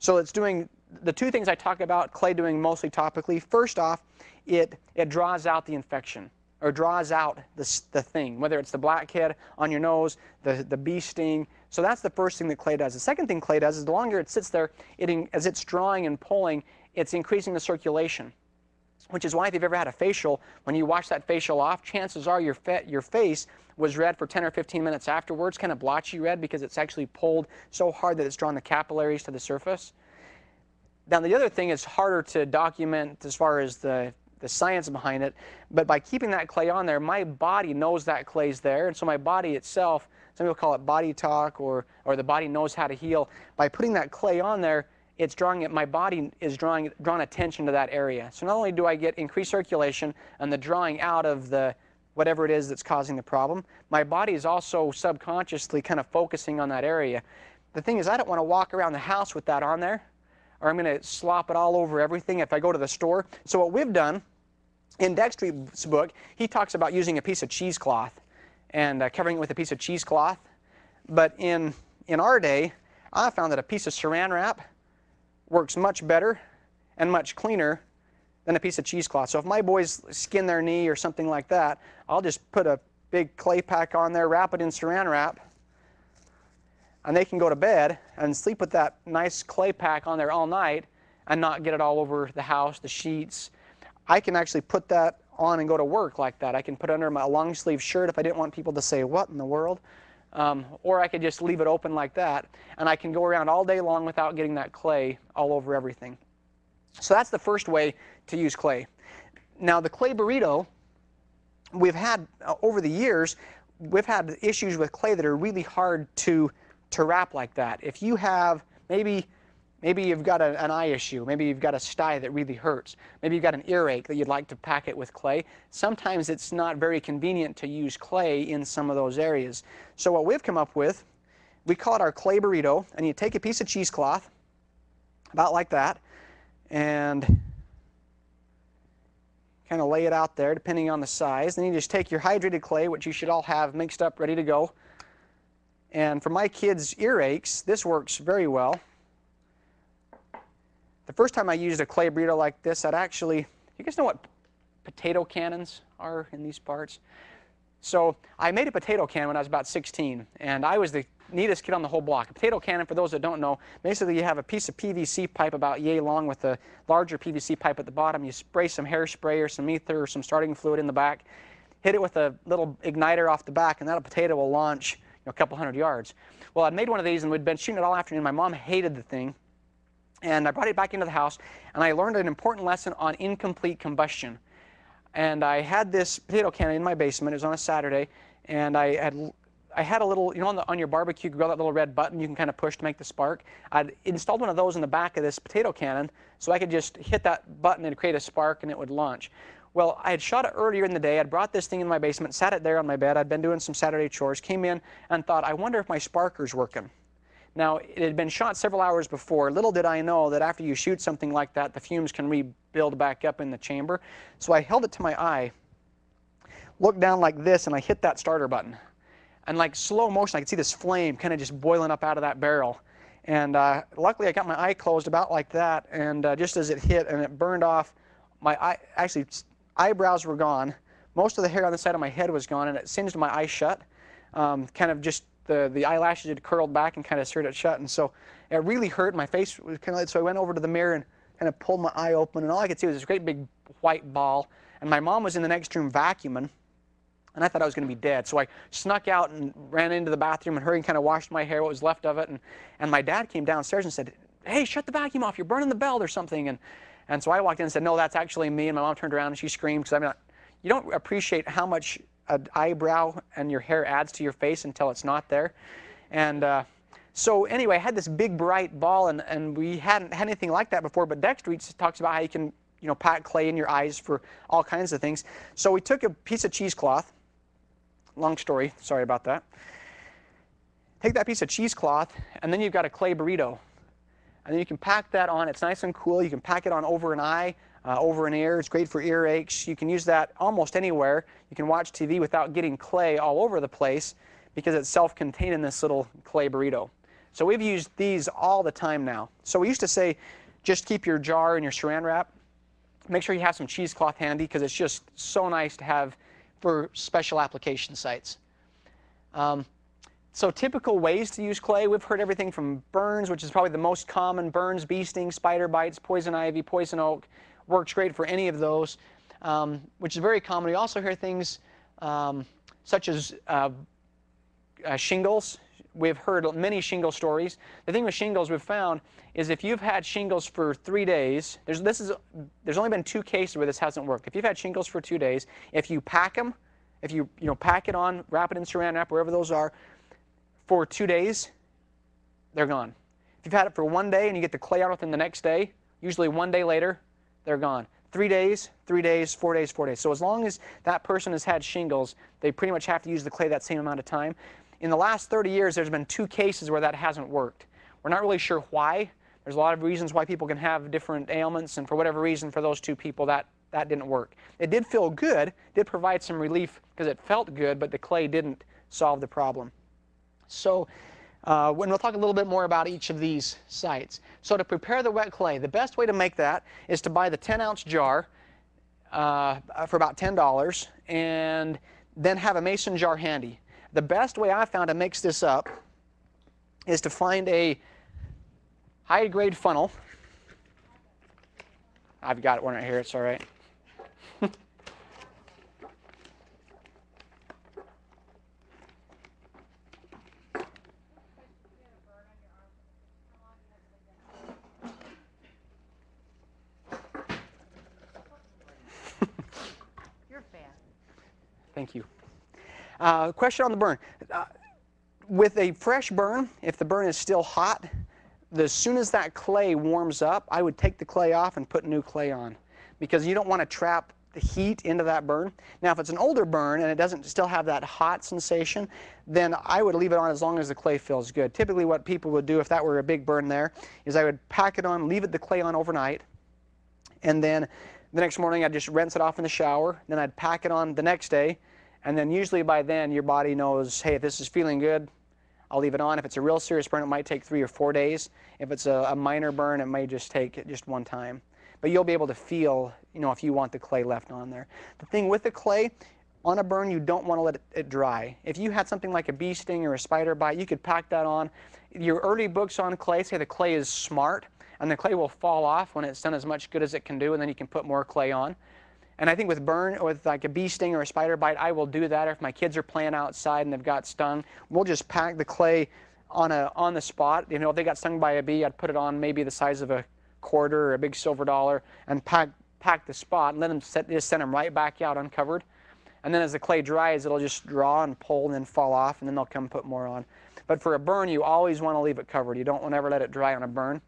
So it's doing the two things I talk about, clay doing mostly topically. First off, it, it draws out the infection or draws out the, the thing, whether it's the blackhead on your nose, the, the bee sting. So that's the first thing that clay does. The second thing clay does is the longer it sits there, it, as it's drawing and pulling, it's increasing the circulation. Which is why if you've ever had a facial, when you wash that facial off, chances are your, your face was red for 10 or 15 minutes afterwards, kind of blotchy red because it's actually pulled so hard that it's drawn the capillaries to the surface. Now the other thing is harder to document as far as the the science behind it. But by keeping that clay on there, my body knows that clay's there. And so my body itself, some people call it body talk or, or the body knows how to heal. By putting that clay on there, it's drawing it, my body is drawing, drawing attention to that area. So not only do I get increased circulation and the drawing out of the, whatever it is that's causing the problem. My body is also subconsciously kind of focusing on that area. The thing is, I don't want to walk around the house with that on there, or I'm going to slop it all over everything if I go to the store. So what we've done, in Dextreit's book, he talks about using a piece of cheesecloth and uh, covering it with a piece of cheesecloth. But in, in our day, I found that a piece of saran wrap works much better and much cleaner than a piece of cheesecloth. So if my boys skin their knee or something like that, I'll just put a big clay pack on there, wrap it in saran wrap, and they can go to bed and sleep with that nice clay pack on there all night and not get it all over the house, the sheets. I can actually put that on and go to work like that. I can put under my long sleeve shirt if I didn't want people to say, what in the world? Um, or I could just leave it open like that, and I can go around all day long without getting that clay all over everything. So that's the first way to use clay. Now the clay burrito, we've had, uh, over the years, we've had issues with clay that are really hard to, to wrap like that. If you have, maybe, maybe you've got a, an eye issue, maybe you've got a sty that really hurts, maybe you've got an earache that you'd like to pack it with clay, sometimes it's not very convenient to use clay in some of those areas. So what we've come up with, we call it our clay burrito, and you take a piece of cheesecloth, about like that, and kind of lay it out there depending on the size. Then you just take your hydrated clay, which you should all have mixed up, ready to go. And for my kids' earaches, this works very well. The first time I used a clay burrito like this, I'd actually, you guys know what potato cannons are in these parts? So I made a potato can when I was about 16, and I was the neatest kid on the whole block. A potato cannon, for those that don't know, basically you have a piece of PVC pipe about yay long with a larger PVC pipe at the bottom. You spray some hairspray or some ether or some starting fluid in the back, hit it with a little igniter off the back, and that potato will launch you know, a couple hundred yards. Well, I'd made one of these, and we'd been shooting it all afternoon. My mom hated the thing, and I brought it back into the house, and I learned an important lesson on incomplete combustion. And I had this potato cannon in my basement. It was on a Saturday, and I had I had a little, you know, on, the, on your barbecue grill, that little red button you can kind of push to make the spark. I'd installed one of those in the back of this potato cannon so I could just hit that button and create a spark and it would launch. Well, I had shot it earlier in the day. I'd brought this thing in my basement, sat it there on my bed. I'd been doing some Saturday chores, came in and thought, I wonder if my sparker's working. Now, it had been shot several hours before. Little did I know that after you shoot something like that, the fumes can rebuild back up in the chamber. So I held it to my eye, looked down like this, and I hit that starter button and like slow motion, I could see this flame kind of just boiling up out of that barrel. And uh, luckily, I got my eye closed about like that, and uh, just as it hit and it burned off, my eye, actually eyebrows were gone. Most of the hair on the side of my head was gone, and it singed my eye shut. Um, kind of just the, the eyelashes had curled back and kind of stirred it shut, and so it really hurt. My face was kind of like, so I went over to the mirror and kind of pulled my eye open, and all I could see was this great big white ball. And my mom was in the next room vacuuming, and I thought I was going to be dead. So I snuck out and ran into the bathroom and hurried and kind of washed my hair, what was left of it. And, and my dad came downstairs and said, hey, shut the vacuum off. You're burning the belt or something. And, and so I walked in and said, no, that's actually me. And my mom turned around and she screamed because I mean, you don't appreciate how much an eyebrow and your hair adds to your face until it's not there. And uh, so anyway, I had this big bright ball, and, and we hadn't had anything like that before. But Dextreit talks about how you can you know, pack clay in your eyes for all kinds of things. So we took a piece of cheesecloth, Long story, sorry about that. Take that piece of cheesecloth, and then you've got a clay burrito. And then you can pack that on. It's nice and cool. You can pack it on over an eye, uh, over an ear. It's great for earaches. You can use that almost anywhere. You can watch TV without getting clay all over the place because it's self-contained in this little clay burrito. So we've used these all the time now. So we used to say, just keep your jar and your saran wrap. Make sure you have some cheesecloth handy because it's just so nice to have for special application sites. Um, so typical ways to use clay, we've heard everything from burns, which is probably the most common, burns, bee stings, spider bites, poison ivy, poison oak, works great for any of those, um, which is very common. We also hear things um, such as uh, uh, shingles, we've heard many shingle stories. The thing with shingles we've found is if you've had shingles for three days, there's, this is, there's only been two cases where this hasn't worked. If you've had shingles for two days, if you pack them, if you, you know, pack it on, wrap it in saran wrap, wherever those are, for two days, they're gone. If you've had it for one day and you get the clay out within the next day, usually one day later, they're gone. three days, three days, four days, four days. So as long as that person has had shingles, they pretty much have to use the clay that same amount of time. In the last 30 years, there's been two cases where that hasn't worked. We're not really sure why. There's a lot of reasons why people can have different ailments, and for whatever reason, for those two people, that, that didn't work. It did feel good, did provide some relief because it felt good, but the clay didn't solve the problem. So uh, when we'll talk a little bit more about each of these sites. So to prepare the wet clay, the best way to make that is to buy the 10 ounce jar uh, for about $10 and then have a mason jar handy. The best way I found to mix this up is to find a high grade funnel. I've got one right here, it's all right. Thank you. Uh, question on the burn. Uh, with a fresh burn, if the burn is still hot, the, as soon as that clay warms up, I would take the clay off and put new clay on because you don't want to trap the heat into that burn. Now, if it's an older burn and it doesn't still have that hot sensation, then I would leave it on as long as the clay feels good. Typically, what people would do if that were a big burn there is I would pack it on, leave it the clay on overnight, and then the next morning I'd just rinse it off in the shower. Then I'd pack it on the next day, and then usually by then your body knows, hey, if this is feeling good, I'll leave it on. If it's a real serious burn, it might take three or four days. If it's a, a minor burn, it may just take just one time. But you'll be able to feel, you know, if you want the clay left on there. The thing with the clay, on a burn, you don't want to let it, it, dry. If you had something like a bee sting or a spider bite, you could pack that on. Your early books on clay say the clay is smart, and the clay will fall off when it's done as much good as it can do, and then you can put more clay on. And I think with burn, with like a bee sting or a spider bite, I will do that. If my kids are playing outside and they've got stung, we'll just pack the clay on a on the spot. You know, if they got stung by a bee, I'd put it on maybe the size of a quarter or a big silver dollar and pack pack the spot and let them set, just send them right back out uncovered. And then as the clay dries, it'll just draw and pull and then fall off, and then they'll come put more on. But for a burn, you always want to leave it covered. You don't want to ever let it dry on a burn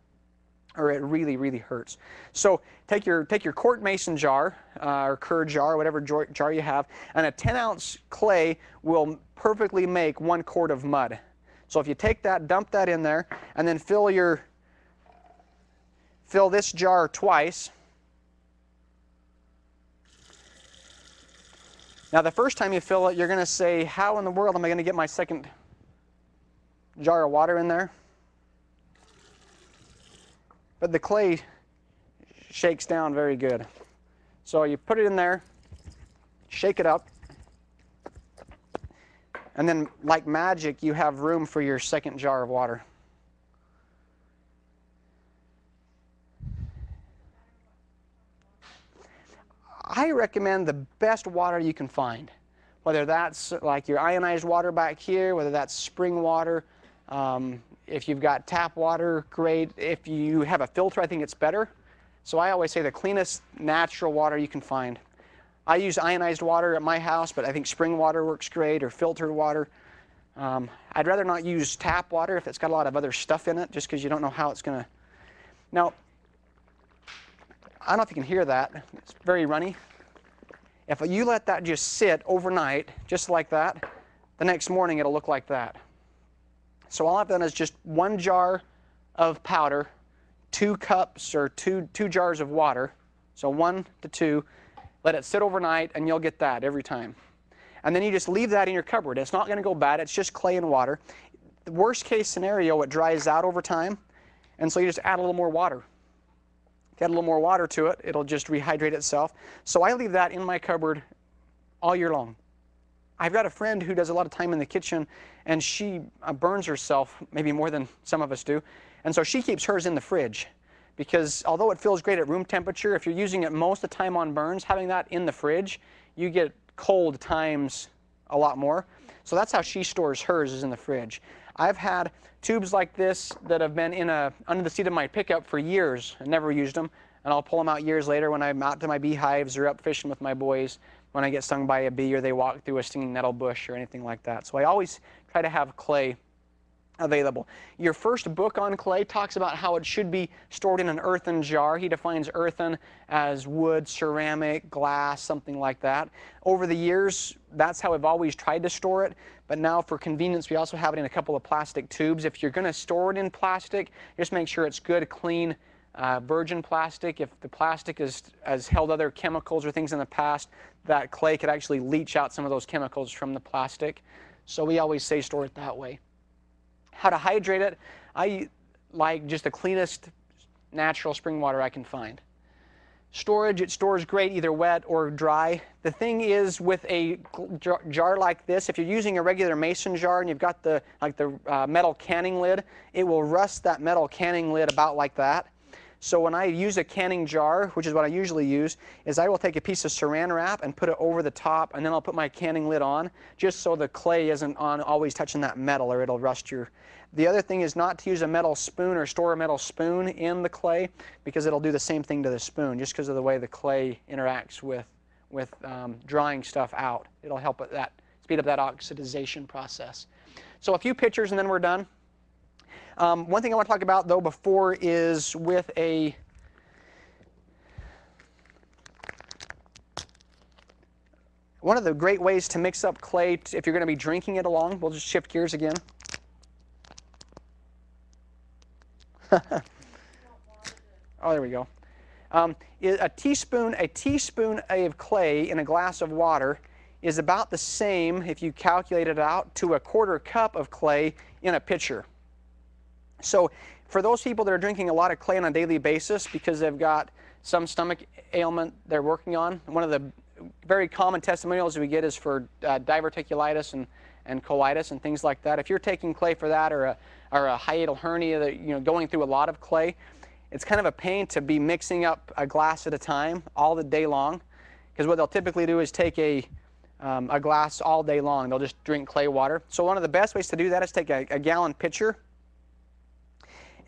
or it really, really hurts. So take your, take your quart mason jar uh, or curd jar, whatever jar, jar you have, and a 10 ounce clay will perfectly make one quart of mud. So if you take that, dump that in there, and then fill your, fill this jar twice. Now the first time you fill it, you're going to say, how in the world am I going to get my second jar of water in there? But the clay shakes down very good. So you put it in there, shake it up, and then like magic, you have room for your second jar of water. I recommend the best water you can find, whether that's like your ionized water back here, whether that's spring water, um, if you've got tap water, great. If you have a filter, I think it's better. So I always say the cleanest natural water you can find. I use ionized water at my house, but I think spring water works great or filtered water. Um, I'd rather not use tap water if it's got a lot of other stuff in it, just because you don't know how it's going to. Now, I don't know if you can hear that. It's very runny. If you let that just sit overnight, just like that, the next morning it'll look like that. So all I've done is just one jar of powder, two cups or two, two jars of water. So one to two. Let it sit overnight and you'll get that every time. And then you just leave that in your cupboard. It's not going to go bad. It's just clay and water. The worst case scenario, it dries out over time. And so you just add a little more water. Add a little more water to it. It'll just rehydrate itself. So I leave that in my cupboard all year long. I've got a friend who does a lot of time in the kitchen, and she uh, burns herself maybe more than some of us do. And so she keeps hers in the fridge because although it feels great at room temperature, if you're using it most of the time on burns, having that in the fridge, you get cold times a lot more. So that's how she stores hers is in the fridge. I've had tubes like this that have been in a under the seat of my pickup for years and never used them. And I'll pull them out years later when I'm out to my beehives or up fishing with my boys when I get stung by a bee or they walk through a stinging nettle bush or anything like that. So I always try to have clay available. Your first book on clay talks about how it should be stored in an earthen jar. He defines earthen as wood, ceramic, glass, something like that. Over the years, that's how I've always tried to store it, but now for convenience, we also have it in a couple of plastic tubes. If you're going to store it in plastic, just make sure it's good, clean, uh, virgin plastic. If the plastic is, has held other chemicals or things in the past, that clay could actually leach out some of those chemicals from the plastic. So we always say store it that way. How to hydrate it, I like just the cleanest natural spring water I can find. Storage, it stores great either wet or dry. The thing is with a jar like this, if you're using a regular mason jar and you've got the like the uh, metal canning lid, it will rust that metal canning lid about like that. So when I use a canning jar, which is what I usually use, is I will take a piece of saran wrap and put it over the top, and then I'll put my canning lid on, just so the clay isn't on always touching that metal or it'll rust your. The other thing is not to use a metal spoon or store a metal spoon in the clay because it'll do the same thing to the spoon just because of the way the clay interacts with, with um, drying stuff out. It'll help with that, speed up that oxidization process. So a few pictures and then we're done. Um, one thing I want to talk about, though, before is with a one of the great ways to mix up clay, if you're going to be drinking it along, we'll just shift gears again. oh, there we go. Um, a teaspoon, a teaspoon of clay in a glass of water is about the same, if you calculate it out, to a quarter cup of clay in a pitcher. So for those people that are drinking a lot of clay on a daily basis because they've got some stomach ailment they're working on, one of the very common testimonials we get is for uh, diverticulitis and, and colitis and things like that. If you're taking clay for that or a, or a hiatal hernia that you know going through a lot of clay, it's kind of a pain to be mixing up a glass at a time all the day long because what they'll typically do is take a um, a glass all day long. They'll just drink clay water. So one of the best ways to do that is take a, a gallon pitcher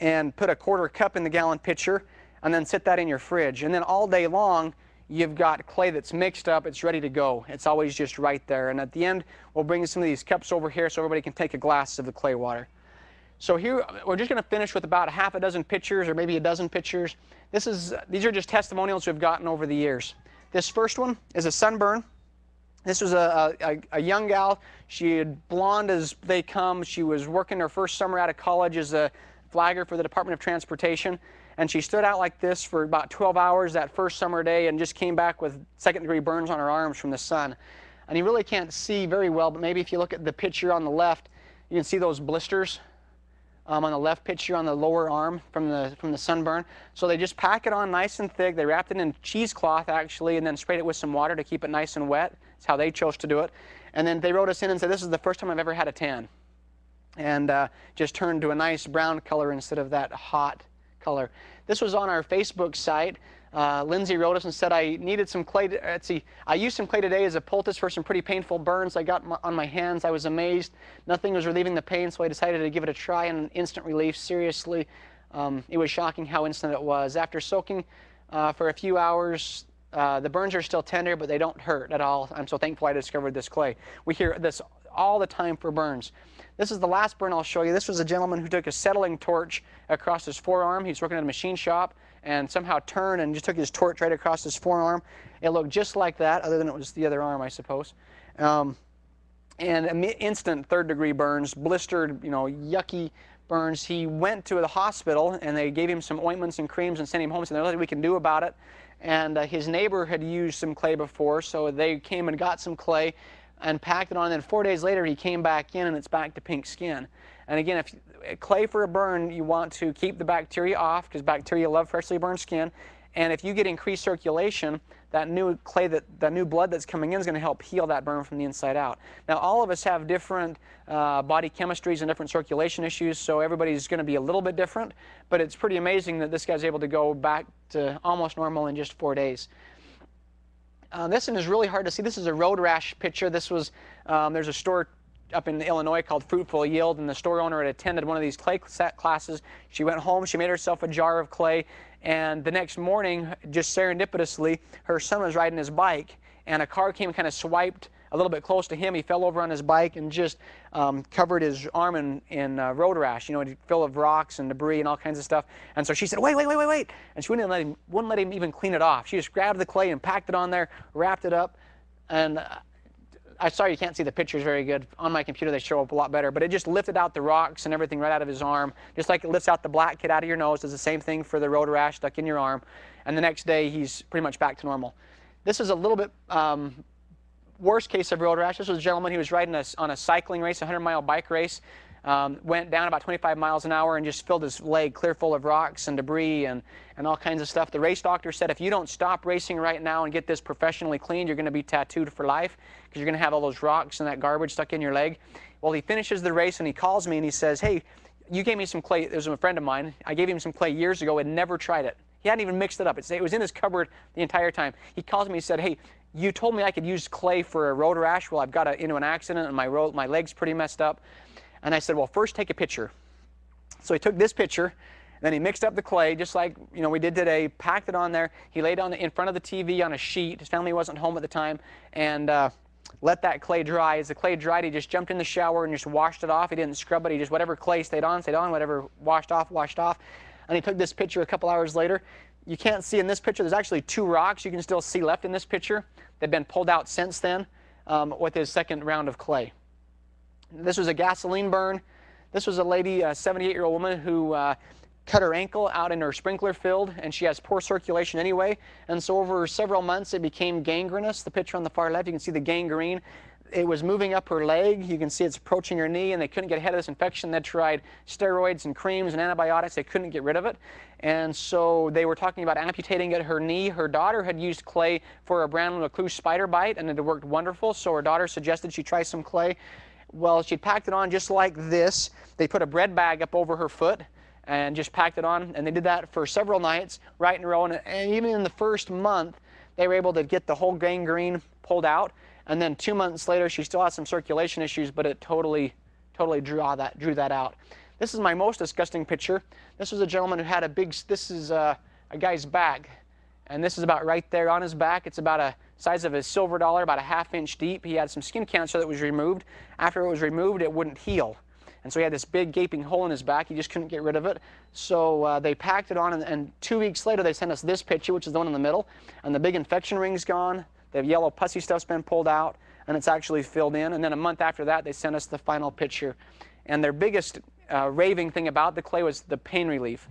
and put a quarter cup in the gallon pitcher and then sit that in your fridge. And then all day long, you've got clay that's mixed up. It's ready to go. It's always just right there. And at the end, we'll bring some of these cups over here so everybody can take a glass of the clay water. So here, we're just going to finish with about a half a dozen pictures or maybe a dozen pictures. This is, these are just testimonials we've gotten over the years. This first one is a sunburn. This was a, a, a, young gal. She had blonde as they come. She was working her first summer out of college as a flagger for the Department of Transportation. And she stood out like this for about 12 hours that first summer day and just came back with second degree burns on her arms from the sun. And you really can't see very well, but maybe if you look at the picture on the left, you can see those blisters um, on the left picture on the lower arm from the, from the sunburn. So they just pack it on nice and thick. They wrapped it in cheesecloth actually and then sprayed it with some water to keep it nice and wet. That's how they chose to do it. And then they wrote us in and said, this is the first time I've ever had a tan and uh, just turned to a nice brown color instead of that hot color. This was on our Facebook site. Uh, Lindsay wrote us and said I needed some clay. To, let's see, I used some clay today as a poultice for some pretty painful burns I got on my hands. I was amazed. Nothing was relieving the pain, so I decided to give it a try and instant relief. Seriously, um, it was shocking how instant it was. After soaking uh, for a few hours, uh, the burns are still tender, but they don't hurt at all. I'm so thankful I discovered this clay. We hear this all the time for burns. This is the last burn I'll show you. This was a gentleman who took a settling torch across his forearm. He was working at a machine shop and somehow turned and just took his torch right across his forearm. It looked just like that, other than it was the other arm, I suppose. Um, and instant third degree burns, blistered, you know, yucky burns. He went to the hospital and they gave him some ointments and creams and sent him home said, there's nothing we can do about it. And uh, his neighbor had used some clay before, so they came and got some clay and packed it on. And then four days later, he came back in and it's back to pink skin. And again, if clay for a burn, you want to keep the bacteria off because bacteria love freshly burned skin. And if you get increased circulation, that new clay, that, that new blood that's coming in is going to help heal that burn from the inside out. Now, all of us have different uh, body chemistries and different circulation issues, so everybody's going to be a little bit different. But it's pretty amazing that this guy's able to go back to almost normal in just four days. Uh, this one is really hard to see. This is a road rash picture. This was, um, there's a store up in Illinois called Fruitful Yield, and the store owner had attended one of these clay set classes. She went home, she made herself a jar of clay, and the next morning, just serendipitously, her son was riding his bike, and a car came and kind of swiped a little bit close to him. He fell over on his bike and just um, covered his arm in, in uh, road rash, you know, full of rocks and debris and all kinds of stuff. And so she said, wait, wait, wait, wait, wait. And she wouldn't let him, wouldn't let him even clean it off. She just grabbed the clay and packed it on there, wrapped it up. And uh, I'm sorry you can't see the pictures very good. On my computer they show up a lot better, but it just lifted out the rocks and everything right out of his arm, just like it lifts out the black kid out of your nose. Does the same thing for the road rash stuck in your arm. And the next day he's pretty much back to normal. This is a little bit um, worst case of road rash. This was a gentleman who was riding a, on a cycling race, a 100 mile bike race. Um, went down about 25 miles an hour and just filled his leg clear full of rocks and debris and, and all kinds of stuff. The race doctor said if you don't stop racing right now and get this professionally cleaned, you're going to be tattooed for life because you're going to have all those rocks and that garbage stuck in your leg. Well, he finishes the race and he calls me and he says, hey, you gave me some clay. Was a friend of mine. I gave him some clay years ago and never tried it. He hadn't even mixed it up. It was in his cupboard the entire time. He calls me and said, hey, you told me I could use clay for a road rash. Well, I've got a, into an accident and my, my leg's pretty messed up. And I said, well, first take a picture. So he took this picture, then he mixed up the clay, just like you know we did today, packed it on there. He laid on the, in front of the TV on a sheet. His family wasn't home at the time, and uh, let that clay dry. As the clay dried, he just jumped in the shower and just washed it off. He didn't scrub it. He just whatever clay stayed on, stayed on. Whatever washed off, washed off. And he took this picture a couple hours later. You can't see in this picture. There's actually two rocks you can still see left in this picture. They've been pulled out since then um, with his second round of clay. This was a gasoline burn. This was a lady, a 78-year-old woman who uh, cut her ankle out in her sprinkler field, and she has poor circulation anyway. And so over several months, it became gangrenous. The picture on the far left, you can see the gangrene. It was moving up her leg. You can see it's approaching her knee, and they couldn't get ahead of this infection. They tried steroids and creams and antibiotics. They couldn't get rid of it. And so they were talking about amputating at her knee. Her daughter had used clay for a brown recluse spider bite, and it worked wonderful. So her daughter suggested she try some clay. Well, she packed it on just like this. They put a bread bag up over her foot and just packed it on. And they did that for several nights, right in a row. And, and even in the first month, they were able to get the whole gangrene pulled out. And then two months later, she still had some circulation issues, but it totally, totally drew that, drew that out. This is my most disgusting picture. This was a gentleman who had a big, this is a, uh, a guy's back. And this is about right there on his back. It's about a size of a silver dollar, about a half inch deep. He had some skin cancer that was removed. After it was removed, it wouldn't heal. And so he had this big gaping hole in his back. He just couldn't get rid of it. So uh, they packed it on, and, and, two weeks later, they sent us this picture, which is the one in the middle. And the big infection ring's gone. The yellow pussy stuff's been pulled out, and it's actually filled in. And then a month after that, they sent us the final picture. And their biggest uh, raving thing about the clay was the pain relief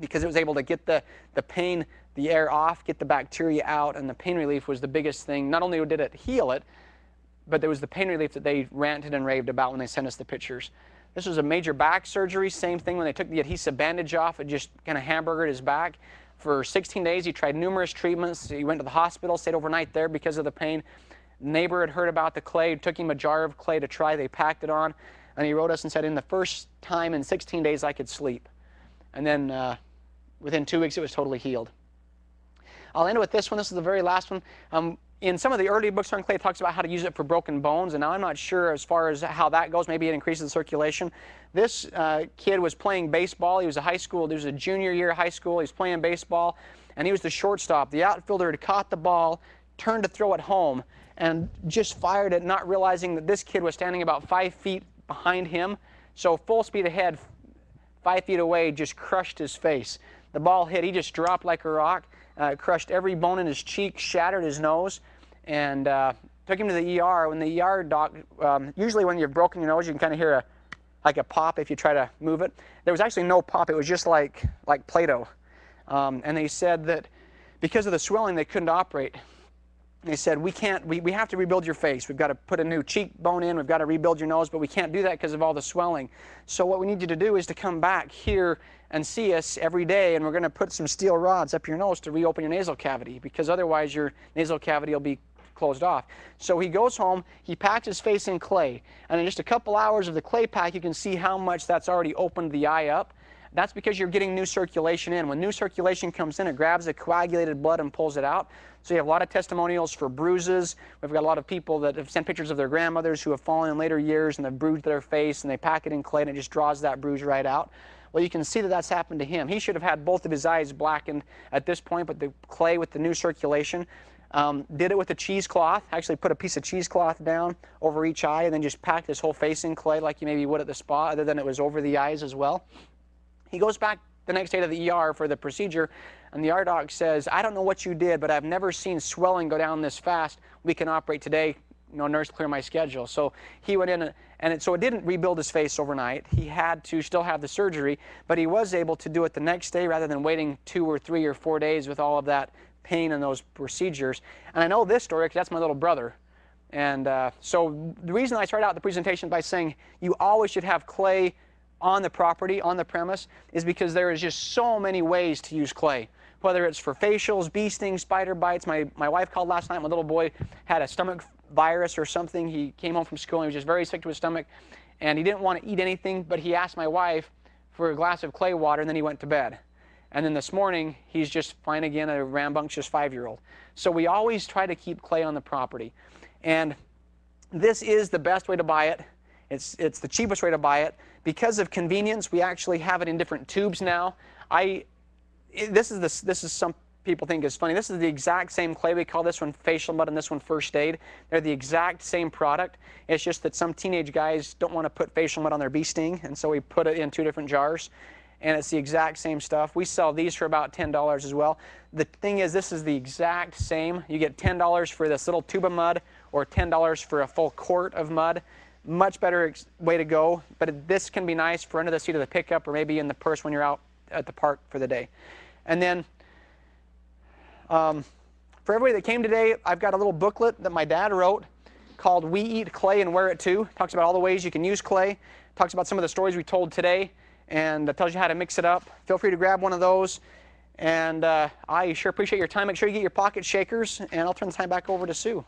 because it was able to get the, the pain the air off, get the bacteria out, and the pain relief was the biggest thing. Not only did it heal it, but there was the pain relief that they ranted and raved about when they sent us the pictures. This was a major back surgery. Same thing when they took the adhesive bandage off, it just kind of hamburgered his back. For 16 days, he tried numerous treatments. He went to the hospital, stayed overnight there because of the pain. Neighbor had heard about the clay, took him a jar of clay to try. They packed it on, and he wrote us and said, in the first time in 16 days, I could sleep. And then uh, within two weeks, it was totally healed. I'll end with this one. This is the very last one. Um, in some of the early books on clay, it talks about how to use it for broken bones, and now I'm not sure as far as how that goes. Maybe it increases the circulation. This uh, kid was playing baseball. He was a high school. He was a junior year of high school. He was playing baseball, and he was the shortstop. The outfielder had caught the ball, turned to throw it home, and just fired it, not realizing that this kid was standing about five feet behind him. So full speed ahead, five feet away, just crushed his face. The ball hit. He just dropped like a rock. Uh, crushed every bone in his cheek, shattered his nose, and uh, took him to the ER. When the ER doc, um, usually when you've broken your nose, you can kind of hear a like a pop if you try to move it. There was actually no pop. It was just like like Play-Doh. Um, and they said that because of the swelling, they couldn't operate. They said, we can't, we, we have to rebuild your face. We've got to put a new cheekbone in. We've got to rebuild your nose, but we can't do that because of all the swelling. So what we need you to do is to come back here and see us every day, and we're going to put some steel rods up your nose to reopen your nasal cavity because otherwise your nasal cavity will be closed off. So he goes home, he packs his face in clay, and in just a couple hours of the clay pack, you can see how much that's already opened the eye up. That's because you're getting new circulation in. When new circulation comes in, it grabs the coagulated blood and pulls it out. So you have a lot of testimonials for bruises. We've got a lot of people that have sent pictures of their grandmothers who have fallen in later years and they've bruised their face and they pack it in clay and it just draws that bruise right out. Well, you can see that that's happened to him. He should have had both of his eyes blackened at this point, but the clay with the new circulation Um, did it with a cheesecloth. Actually, put a piece of cheesecloth down over each eye, and then just packed his whole face in clay like you maybe would at the spa. Other than it was over the eyes as well. He goes back the next day to the ER for the procedure, and the ER doc says, "I don't know what you did, but I've never seen swelling go down this fast. We can operate today know, nurse clear my schedule. So he went in and, and it, so it didn't rebuild his face overnight. He had to still have the surgery, but he was able to do it the next day rather than waiting two or three or four days with all of that pain and those procedures. And I know this story because that's my little brother. And uh, so the reason I started out the presentation by saying you always should have clay on the property, on the premise, is because there is just so many ways to use clay whether it's for facials, bee stings, spider bites. My, my wife called last night. My little boy had a stomach virus or something. He came home from school and he was just very sick to his stomach. And he didn't want to eat anything, but he asked my wife for a glass of clay water and then he went to bed. And then this morning, he's just fine again, a rambunctious five-year-old. So we always try to keep clay on the property. And this is the best way to buy it. It's, it's the cheapest way to buy it. Because of convenience, we actually have it in different tubes now. I, this is, the, this is some, people think is funny. This is the exact same clay. We call this one facial mud and this one first aid. They're the exact same product. It's just that some teenage guys don't want to put facial mud on their bee sting, and so we put it in two different jars. And it's the exact same stuff. We sell these for about $10 as well. The thing is, this is the exact same. You get $10 for this little tube of mud or $10 for a full quart of mud. Much better way to go, but this can be nice for under the seat of the pickup or maybe in the purse when you're out at the park for the day. And then um, for everybody that came today, I've got a little booklet that my dad wrote called We Eat Clay and Wear It Too. Talks about all the ways you can use clay. Talks about some of the stories we told today and tells you how to mix it up. Feel free to grab one of those. And uh, I sure appreciate your time. Make sure you get your pocket shakers, and I'll turn the time back over to Sue.